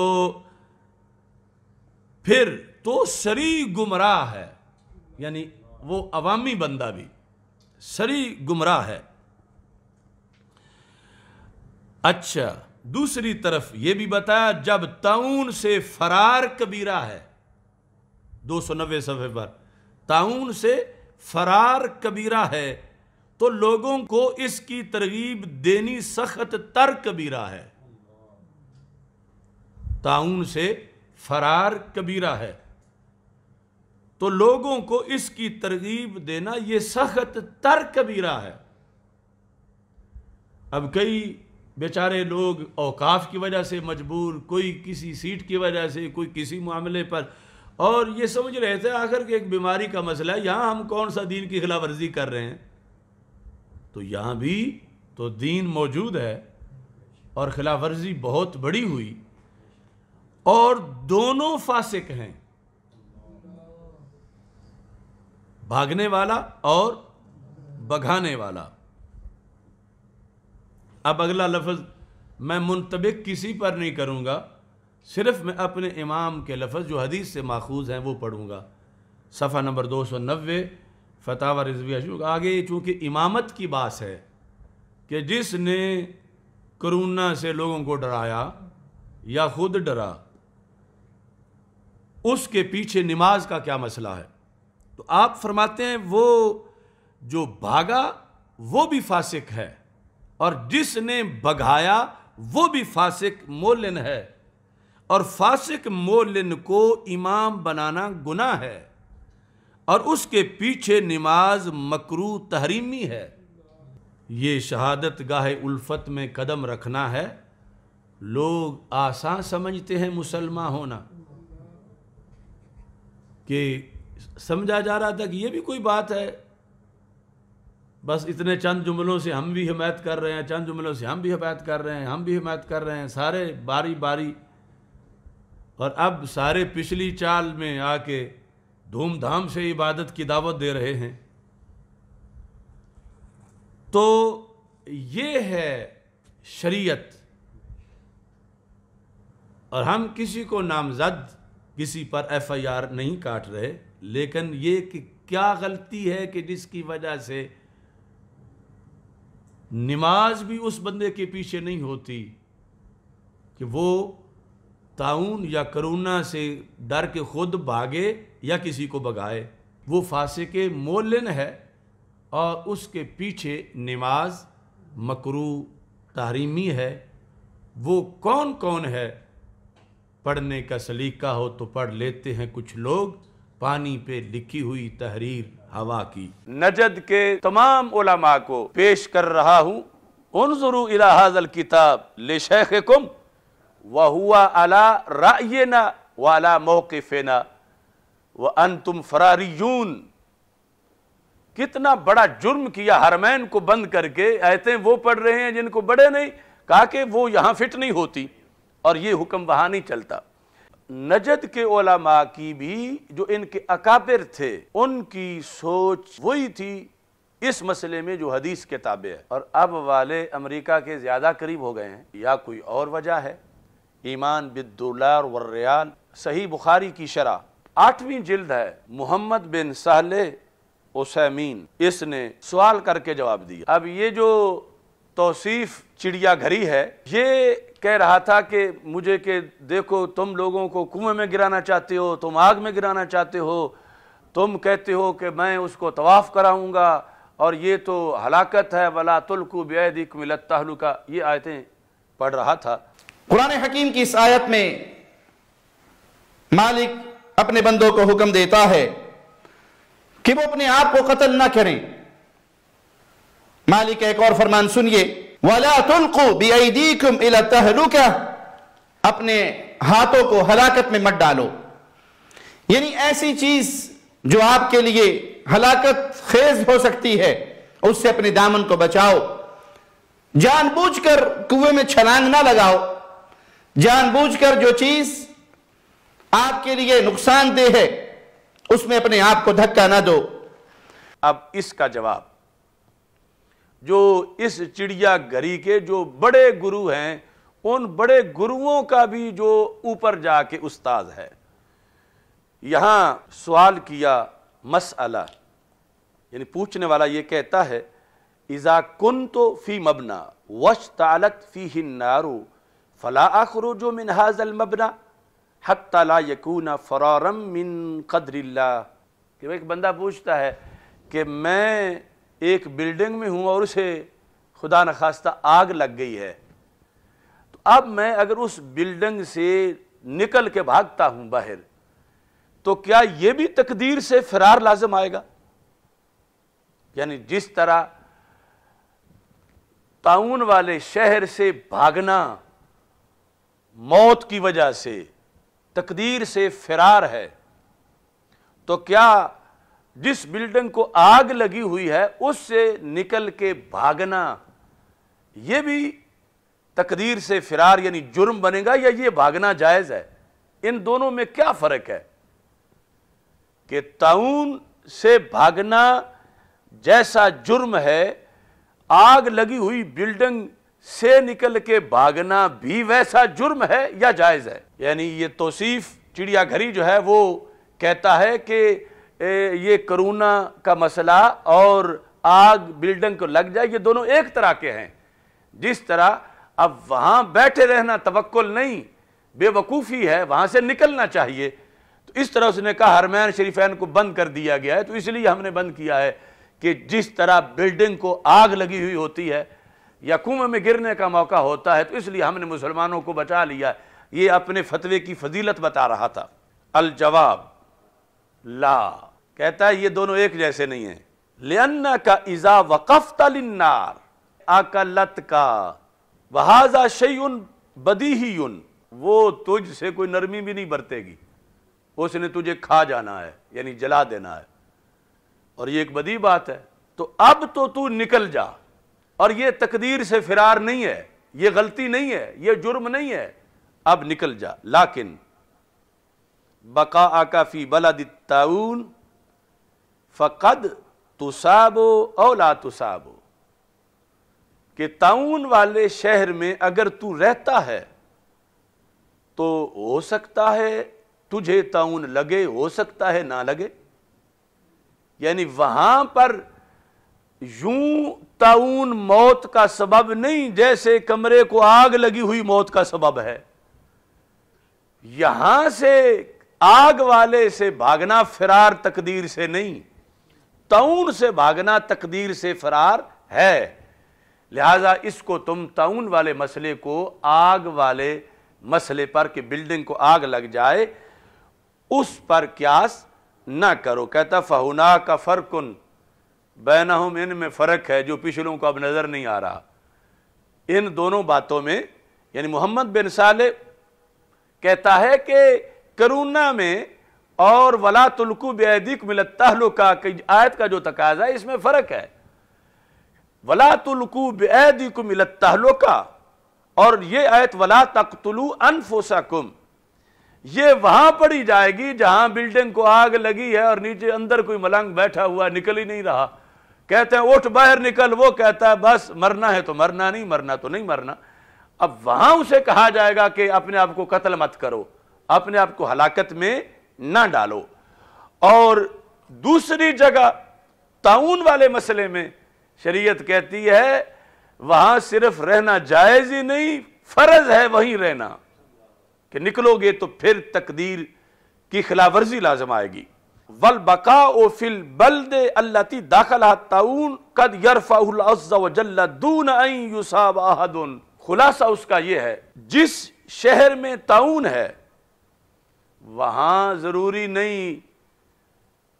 S1: फिर तो शरी गुमराह है, यानी वो अवामी बंदा भी सरी गुमराह है। अच्छा दूसरी तरफ़ यह भी बताया, जब ताउन से फरार कबीरा है, दो सौ नब्बे सफ़े पर ताउन से फरार कबीरा है तो लोगों को इसकी तरगीब देनी सख्त तर कबीरा है। ताउन से फरार कबीरा है। तो लोगों को इसकी तरगीब देना यह सख्त तर कबीरा है। अब कई बेचारे लोग औकाफ की वजह से मजबूर, कोई किसी सीट की वजह से, कोई किसी मामले पर। और ये समझ रहे थे आखिर के एक बीमारी का मसला है, यहाँ हम कौन सा दीन की खिलाफ वर्जी कर रहे हैं? तो यहाँ भी तो दीन मौजूद है और खिलाफ वर्जी बहुत बड़ी हुई। और दोनों फासिक हैं। भागने वाला और बघाने वाला। अब अगला लफ्ज़, मैं मुंतबिक किसी पर नहीं करूँगा, सिर्फ़ मैं अपने इमाम के लफ्ज़ जो हदीस से माखूज हैं वो पढ़ूँगा। सफ़ा नंबर दो सौ नब्बे, फतावा रिजवी आगे चूँकि इमामत की बात है कि जिसने करोना से लोगों को डराया या खुद डरा, उसके पीछे नमाज़ का क्या मसला है? तो आप फरमाते हैं, वो जो भागा, वो भी फासिक है। और जिसने बघाया वो भी फासिक मोलिन है। और फासिक मोलिन को इमाम बनाना गुना है। और उसके पीछे नमाज़ मकरू तहरीमी है। ये शहादत गाह उल्फत में कदम रखना है। लोग आसान समझते हैं मुसलमान होना। कि समझा जा रहा था कि ये भी कोई बात है। बस इतने चंद जुमलों से हम भी हिमायत कर रहे हैं, चंद जुमलों से हम भी हिमायत कर रहे हैं, हम भी हिमायत कर रहे हैं, सारे बारी बारी। और अब सारे पिछली चाल में आके धूमधाम से इबादत की दावत दे रहे हैं। तो ये है शरीयत। और हम किसी को नामजद किसी पर एफआईआर नहीं काट रहे। लेकिन ये कि क्या गलती है कि जिसकी वजह से नमाज़ भी उस बंदे के पीछे नहीं होती कि वो ताउन या करोना से डर के खुद भागे या किसी को भगाए। वो फासे के मोलिन है और उसके पीछे नमाज़ मकरू तहरीमी है। वो कौन कौन है? पढ़ने का सलीका हो तो पढ़ लेते हैं कुछ लोग। पानी पे लिखी हुई तहरीर हवा की। नजद के तमाम उलमा को पेश कर रहा हूँ। उनजुरु इलाहाजल किताब ले शेख कुम व हुआ अला रायना वाला मौक़ना व अन तुम फरारीयून। कितना बड़ा जुर्म किया हरमैन को बंद करके ऐसे वो पढ़ रहे हैं जिनको बड़े नहीं, कहा कि वो यहाँ फिट नहीं होती, और ये हुक्म वहाँ नहीं चलता। नजद के ओलामा की भी जो इनके अकाबिर थे, उनकी सोच वही थी इस मसले में जो हदीस के ताबे है। और अब वाले अमेरिका के ज़्यादा करीब हो गए हैं, या कोई और वजह है? ईमान बिद्दुल्लार वर्रयाल सही बुखारी की शरा आठवीं जिल्द है, मोहम्मद बिन सहले ओसैमीन इसने सवाल करके जवाब दिया। अब ये जो तोसीफ चिड़िया घरी है। ये कह रहा था कि मुझे कि देखो, तुम लोगों को कुएँ में गिराना चाहते हो, तुम आग में गिराना चाहते हो, तुम कहते हो कि मैं उसको तवाफ़ कराऊँगा, और ये तो हलाकत है, वला तुलकू बेदिक मिलतहलु का ये आयतें पढ़ रहा था।
S2: कुरान हकीम की इस आयत में मालिक अपने बंदों को हुक्म देता है कि वो अपने आप को कत्ल ना करें। मालिक, एक और फरमान सुनिए। वला तुलकू बेदीकुम तहलुका अपने हाथों को हलाकत में मत डालो। यानी ऐसी चीज़ जो आपके लिए हलाकत, खेज हो सकती है, उससे अपने दामन को बचाओ। जानबूझकर कुएँ में छलांग ना लगाओ। जानबूझकर जो चीज़ आपके लिए नुकसानदेह है, उसमें अपने आप को धक्का ना दो।
S1: अब इसका जवाब। जो इस चिड़िया घरी के जो बड़े गुरु हैं, उन बड़े गुरुओं का भी जो ऊपर जाके उस्ताद है। यहाँ सवाल किया मसला यानी पूछने वाला ये कहता है, इज़ा कुन तो फ़ी मबना वश तालत फ़ी हिन्नारू फ़ला आखरो जो मिन हाजल मबना, हत्ता यकूना फ़रारम मिन कदरिल्ला कि एक बंदा पूछता है कि मैं एक बिल्डिंग में हूँ और उसे खुदा न खास्ता आग लग गई है। तो अब मैं अगर उस बिल्डिंग से निकल के भागता हूँ बाहर तो क्या यह भी तकदीर से फरार लाजम आएगा? यानी जिस तरह ताउन वाले शहर से भागना मौत की वजह से तकदीर से फरार है तो क्या जिस बिल्डिंग को आग लगी हुई है, उससे निकल के भागना। यह भी तकदीर से फिरार, यानी जुर्म बनेगा या ये भागना जायज़ है? इन दोनों में क्या फ़र्क है? कि ताउन से भागना जैसा जुर्म है, आग लगी हुई बिल्डिंग से निकल के भागना भी वैसा जुर्म है या जायज़ है? यानी ये तोसीफ चिड़ियाघरी जो है, वो कहता है कि ये करोना का मसला और आग बिल्डिंग को लग जाए, ये दोनों एक तरह के हैं। जिस तरह अब वहाँ बैठे रहना तवक्ल नहीं, बेवकूफ़ी है, वहाँ से निकलना चाहिए। तो इस तरह उसने कहा, हरमैन शरीफैन को बंद कर दिया गया है तो इसलिए हमने बंद किया है कि जिस तरह बिल्डिंग को आग लगी हुई होती है, या कुएँ में गिरने का मौका होता है तो इसलिए हमने मुसलमानों को बचा लिया। ये अपने फतवे की फजीलत बता रहा था। अल जवाब ला। कहता है, ये दोनों एक जैसे नहीं है। लेन्ना का इजा वकफ तलिन्नार आकलत का, वहाजा शयुन बदी ही वो तुझ से कोई नरमी भी नहीं बरतेगी। उसने तुझे खा जाना है, यानी जला देना है। और ये एक बदी बात है। तो अब तो तू निकल जा। और ये तकदीर से फिरार नहीं है। ये गलती नहीं है। ये जुर्म नहीं है। अब निकल जा। लाकिन बका आकाफी बलद ताउन फ़कद तुसाबो औला तुसाबो कि ताउन वाले शहर में अगर तू रहता है तो हो सकता है तुझे ताउन लगे हो सकता है ना लगे यानी वहाँ पर यूँ ताउन मौत का सबब नहीं जैसे कमरे को आग लगी हुई मौत का सबब है यहाँ से आग वाले से भागना फरार तकदीर से नहीं ताउन से भागना तकदीर से फरार है। लिहाजा इसको तुम ताउन वाले मसले को, आग वाले मसले पर कि बिल्डिंग को आग लग जाए, उस पर क्यास ना करो। कहता, फहुना का फर्कुन, बैनहुम इनमें फ़र्क है जो पिछलों को अब नज़र नहीं आ रहा। इन दोनों बातों में, यानी मोहम्मद बिन साले कहता है कि करुणा में और वला तुलकू बेदिक मिलताहलो का आयत का जो तकाजा है, इसमें फ़र्क है। वला तुलकू बेदिक मिलताहलो का और ये आयत वला तख्तलू अनफोसाकुम। ये वहाँ पड़ी जाएगी जहाँ बिल्डिंग को आग लगी है और नीचे अंदर कोई मलंग बैठा हुआ निकल ही नहीं रहा। कहते हैं, उठ बाहर निकल, वो कहता है, बस मरना है तो मरना, नहीं मरना तो नहीं मरना। अब वहाँ उसे कहा जाएगा कि अपने आप को कत्ल मत करो। अपने आप को हलाकत में ना डालो। और दूसरी जगह, ताउन वाले मसले में शरीयत कहती है, वहाँ सिर्फ़ रहना जायज़ ही नहीं, फ़र्ज़ है वहीं रहना। कि निकलोगे तो फिर तकदीर की खिलाफवर्जी लाजम आएगी। वल बका ओ फिल बल्द अल्लती दाखला ताउन कद यरफाउल खुलासा उसका यह है, जिस शहर में ताउन है वहाँ ज़रूरी नहीं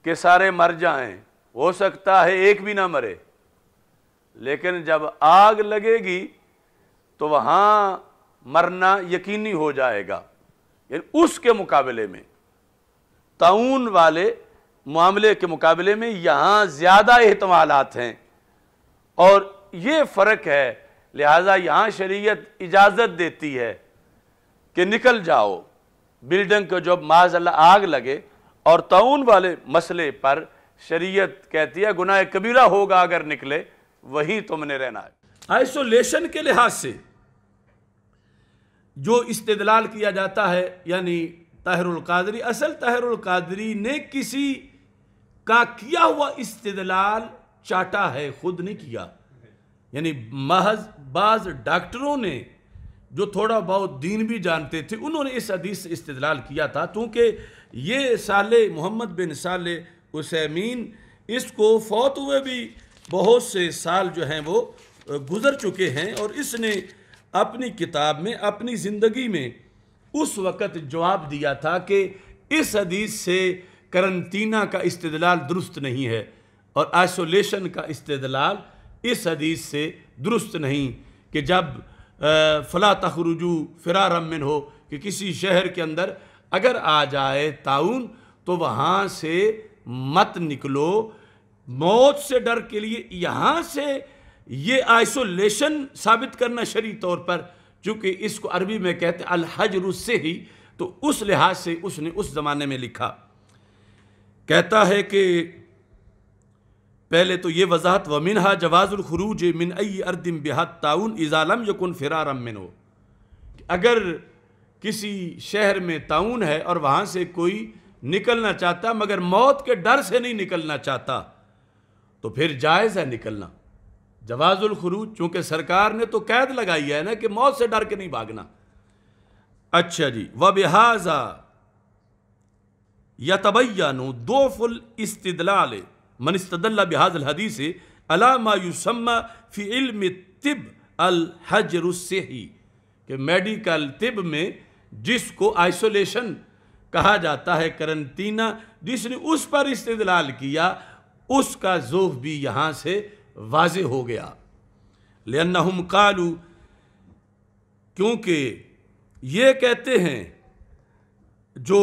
S1: कि सारे मर जाएँ। हो सकता है एक भी ना मरे। लेकिन जब आग लगेगी तो वहाँ मरना यकीनी हो जाएगा। यानी उसके मुकाबले में ताउन वाले मामले के मुकाबले में यहाँ ज़्यादा एहतमालात हैं। और ये फ़र्क है, लिहाजा यहाँ शरीयत इजाज़त देती है कि निकल जाओ। बिल्डिंग को जब माज आग लगे और ताउन वाले मसले पर शरीयत कहती है, गुनाह कबीरा होगा अगर निकले, वही तुमने रहना है। आइसोलेशन के लिहाज से जो इस्तेदलाल किया जाता है, यानी ताहिरुल कादरी, असल ताहिरुल कादरी ने किसी का किया हुआ इस्तदलाल चाटा है, खुद ने किया। यानी महज बाज डॉक्टरों ने जो थोड़ा बहुत दीन भी जानते थे, उन्होंने इस हदीस से इस्तदलाल किया था। क्योंकि ये साले मोहम्मद बिन साले उसैमीन, इसको फौत हुए भी बहुत से साल जो हैं वो गुज़र चुके हैं और इसने अपनी किताब में, अपनी ज़िंदगी में उस वक़्त जवाब दिया था कि इस हदीस से करंतना का इस्तदलाल दुरुस्त नहीं है और आइसोलेशन का इस्तदलाल इस हदीस से दुरुस्त नहीं कि जब फ़ला तखरुजू फ़िरारमिन हो, कि किसी शहर के अंदर अगर आ जाए ताउन तो वहाँ से मत निकलो। मौत से डर के लिए यहाँ से ये आइसोलेशन साबित करना शरी तौर पर, चूँकि इसको अरबी में कहते अलहजर से ही तो उस लिहाज से उसने उस ज़माने में लिखा। कहता है कि पहले तो ये वजाहत व मिनहा जवाज़ुलखरूज मिन अई अर्दिम बेहद ताउन इज़ालम यकुन फ़िरारम मिन। हो अगर किसी शहर में ताउन है और वहाँ से कोई निकलना चाहता, मगर मौत के डर से नहीं निकलना चाहता तो फिर जायज़ है निकलना। जवाजुल खरूज, चूँकि सरकार ने तो कैद लगाई है ना कि मौत से डर के नहीं भागना। अच्छा जी व बेहाजा यतबैनु दो फुल इस्तदलाल मनस्तदल्ला बिहाज हदीस अलामायुसम्मा फ़ी इल्म तिब अल से ही कि मेडिकल तिब में जिसको आइसोलेशन कहा जाता है करंतना, जिसने उस पर इस्तदलाल किया, उसका जोफ भी यहाँ से वाज हो गया। हम कालू, क्योंकि ये कहते हैं, जो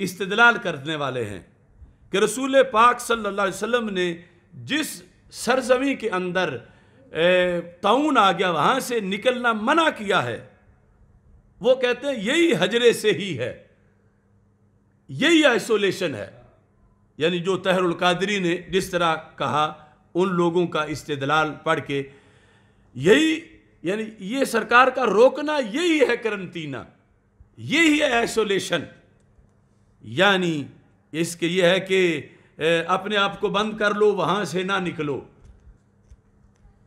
S1: इस्तदलाल करने वाले हैं कि रसूल पाक सल्लल्लाहु अलैहि वसल्लम ने जिस सरजमी के अंदर ताउन आ गया, वहाँ से निकलना मना किया है, वो कहते हैं, यही हजरे से ही है। यही आइसोलेशन है। यानी जो तहरुल कादरी ने जिस तरह कहा, उन लोगों का इस्तदलाल पढ़ के, यही, यानी ये सरकार का रोकना यही है करंतना यही है आइसोलेशन। यानी इसके ये है कि अपने आप को बंद कर लो, वहाँ से ना निकलो।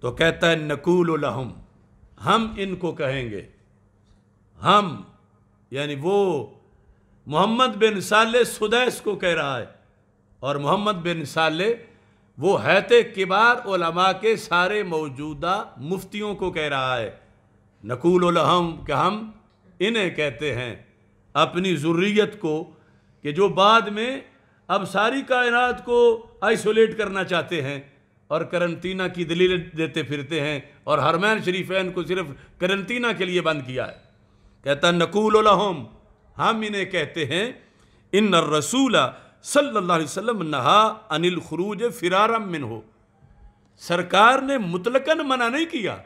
S1: तो कहता है, नकूल लहम, हम इनको कहेंगे। हम, यानी वो मोहम्मद बिन साले सुदैस को कह रहा है। और मोहम्मद बिन साले, वो हैते किबार ओलमा के सारे मौजूदा मुफ्तियों को कह रहा है। नकूल हम कि हम इन्हें कहते हैं, अपनी ज़ुर्रियत को कि जो बाद में अब सारी कायनात को आइसोलेट करना चाहते हैं और करंतना की दलील देते फिरते हैं और हरमैन शरीफैन को सिर्फ़ करंतना के लिए बंद किया है। कहता, नकूल हम इन्हें कहते हैं इन रसूला वसल्लम नहा अनिल खरूज फिरारम मिन हो सरकार ने मुतलकन मना नहीं किया,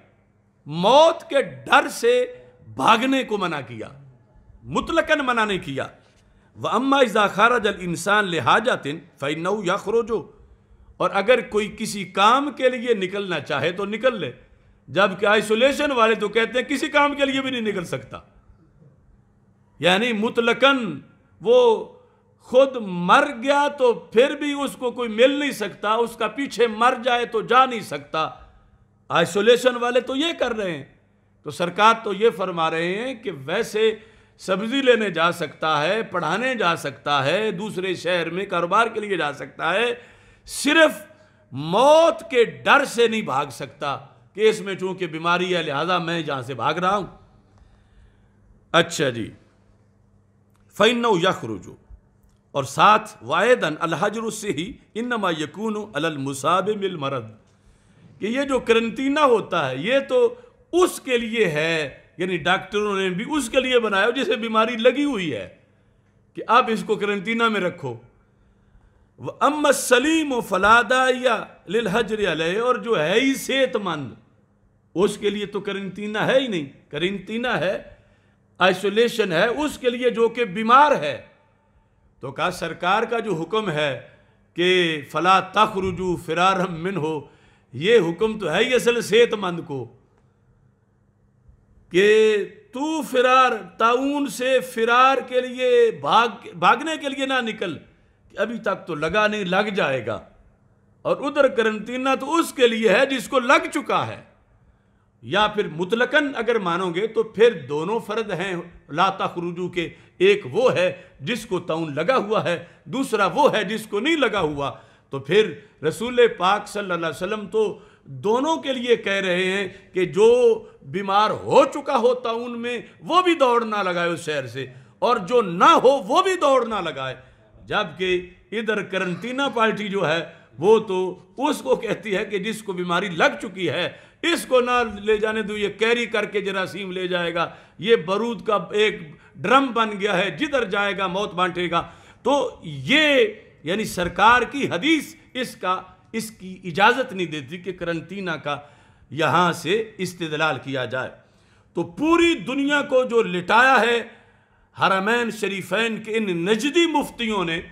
S1: मौत के डर से भागने को मना किया, मुतलकन मना नहीं किया। वह अम्मा इज़ा खारज इंसान लिहाजातिन या खरोजो और अगर कोई किसी काम के लिए निकलना चाहे तो निकल ले। जबकि आइसोलेशन वाले तो कहते हैं किसी काम के लिए भी नहीं निकल सकता। यानी मुतलकन वो खुद मर गया तो फिर भी उसको कोई मिल नहीं सकता, उसका पीछे मर जाए तो जा नहीं सकता। आइसोलेशन वाले तो ये कर रहे हैं। तो सरकार तो ये फरमा रहे हैं कि वैसे सब्ज़ी लेने जा सकता है, पढ़ाने जा सकता है, दूसरे शहर में कारोबार के लिए जा सकता है, सिर्फ़ मौत के डर से नहीं भाग सकता। कि इसमें चूँकि बीमारी है, लिहाजा मैं जहाँ से भाग रहा हूँ। अच्छा जी फ़ैन यखरुजो। और साथ, वायदन अलहजर से ही इनमा यकून अलमुसाब मिल मरद। कि ये जो करंतना होता है, ये तो उसके लिए है यानी डॉक्टरों ने भी उसके लिए बनाया, जिसे बीमारी लगी हुई है, कि आप इसको करंतना में रखो। अम सलीम फलादा या लिलहजर और जो है ही सेहतमंद, उसके लिए तो करंतना है ही नहीं। करंतना है, आइसोलेशन है, उसके लिए जो कि बीमार है। तो कहा, सरकार का जो हुक्म है कि फला तखरुजू फिरार मिन हो ये हुक्म तो है ही असल सेहतमंद को। कि तू फिरार ताउन से फिरार के लिए भाग, भागने के लिए ना निकल। अभी तक तो लगा नहीं, लग जाएगा। और उधर करंतीना तो उसके लिए है जिसको लग चुका है। या फिर मुतलकन अगर मानोगे तो फिर दोनों फर्द हैं, लाता खरूजू के। एक वो है जिसको ताउन लगा हुआ है, दूसरा वो है जिसको नहीं लगा हुआ। तो फिर रसूल पाक सल्लल्लाहु अलैहि वसल्लम तो दोनों के लिए कह रहे हैं कि जो बीमार हो चुका होता में, वो भी दौड़ ना लगाए उस शहर से। और जो ना हो, वो भी दौड़ ना लगाए। जबकि इधर करंटीना पार्टी जो है, वो तो उसको कहती है कि जिसको बीमारी लग चुकी है, इसको ना ले जाने दो, ये कैरी करके जरासीम ले जाएगा। ये बरूद का एक ड्रम बन गया है, जिधर जाएगा, मौत बांटेगा। तो ये, यानी सरकार की हदीस, इसका इसकी इजाज़त नहीं देती कि करंटीना का यहाँ से इस्तलाल किया जाए। तो पूरी दुनिया को जो लिटाया है, हरमैन शरीफैन के इन नजदी मुफ्तियों ने,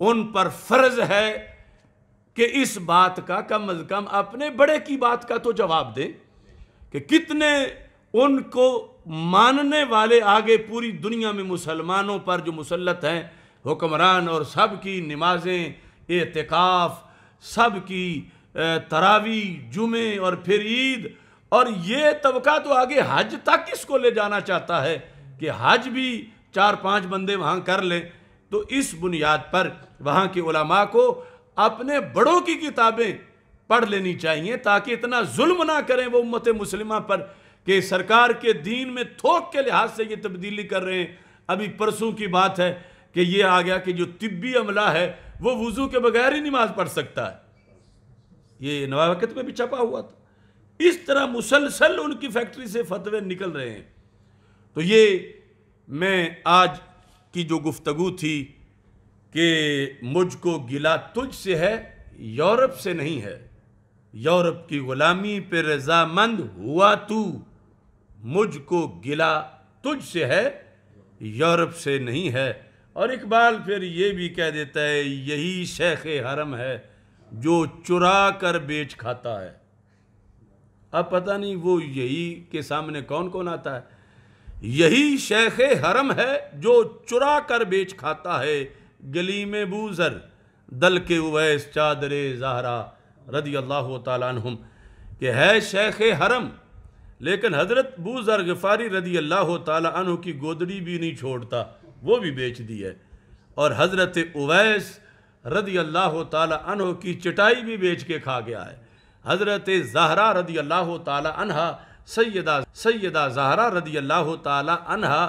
S1: उन पर फ़र्ज़ है कि इस बात का कम अज कम अपने बड़े की बात का तो जवाब दें कि कितने उनको मानने वाले आगे पूरी दुनिया में मुसलमानों पर जो मुसलत हैं, हुक्मरान और सब की नमाजें एतकाफ़ सब की तरावी, जुमे और फिर ईद। और ये तबका तो आगे हज तक इसको ले जाना चाहता है कि हज भी चार पाँच बंदे वहाँ कर लें? तो इस बुनियाद पर वहाँ के उलमा को अपने बड़ों की किताबें पढ़ लेनी चाहिए ताकि इतना जुल्म ना करें वो उम्मत मुसलिमा पर कि सरकार के दीन में थोक के लिहाज से ये तब्दीली कर रहे हैं। अभी परसों की बात है कि ये आ गया कि जो तिब्बी अमला है वो वज़ू के बगैर ही नमाज़ पढ़ सकता है। ये नवावकत में भी छपा हुआ था। इस तरह मुसलसल उनकी फैक्ट्री से फतवे निकल रहे हैं। तो ये मैं आज की जो गुफ्तगु थी कि मुझको गिला तुझ से है, यूरोप से नहीं है। यूरोप की गुलामी पे रजामंद हुआ तू। मुझको गिला तुझ से है, यूरोप से नहीं है। और इकबाल फिर ये भी कह देता है, यही शेख हरम है जो चुरा कर बेच खाता है। अब पता नहीं वो यही के सामने कौन कौन आता है। यही शेख हरम है जो चुरा कर बेच खाता है, गली में बूजर, दल के उवैस चादर जहरा रदी अल्लाह तुम कि है शेख हरम, लेकिन हज़रत बूजर गफारी रदी अल्लाह तु की गोदड़ी भी नहीं छोड़ता। वो भी बेच दी है और हज़रत उवैस रदी अल्लाह तह की चटाई भी बेच के खा गया है। हज़रत ज़हरा रदी अल्लाह तहा सैदा सैदा ज़हरा रदी अल्लाह तहा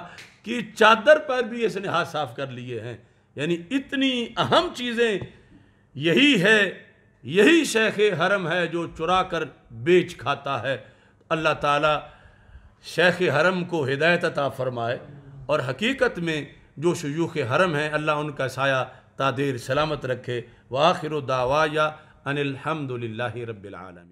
S1: की चादर पर भी इसने हाथ साफ़ कर लिए हैं। यानी इतनी अहम चीज़ें, यही है, यही शेख हरम है जो चुरा कर बेच खाता है। अल्लाह ताला शेख हरम को हिदायत अता फरमाए और हकीकत में जो शयूख हरम हैं, अल्लाह उनका साया तादेर सलामत रखे। वाखिर दावा या अनिलहमदिल्ला रबालमी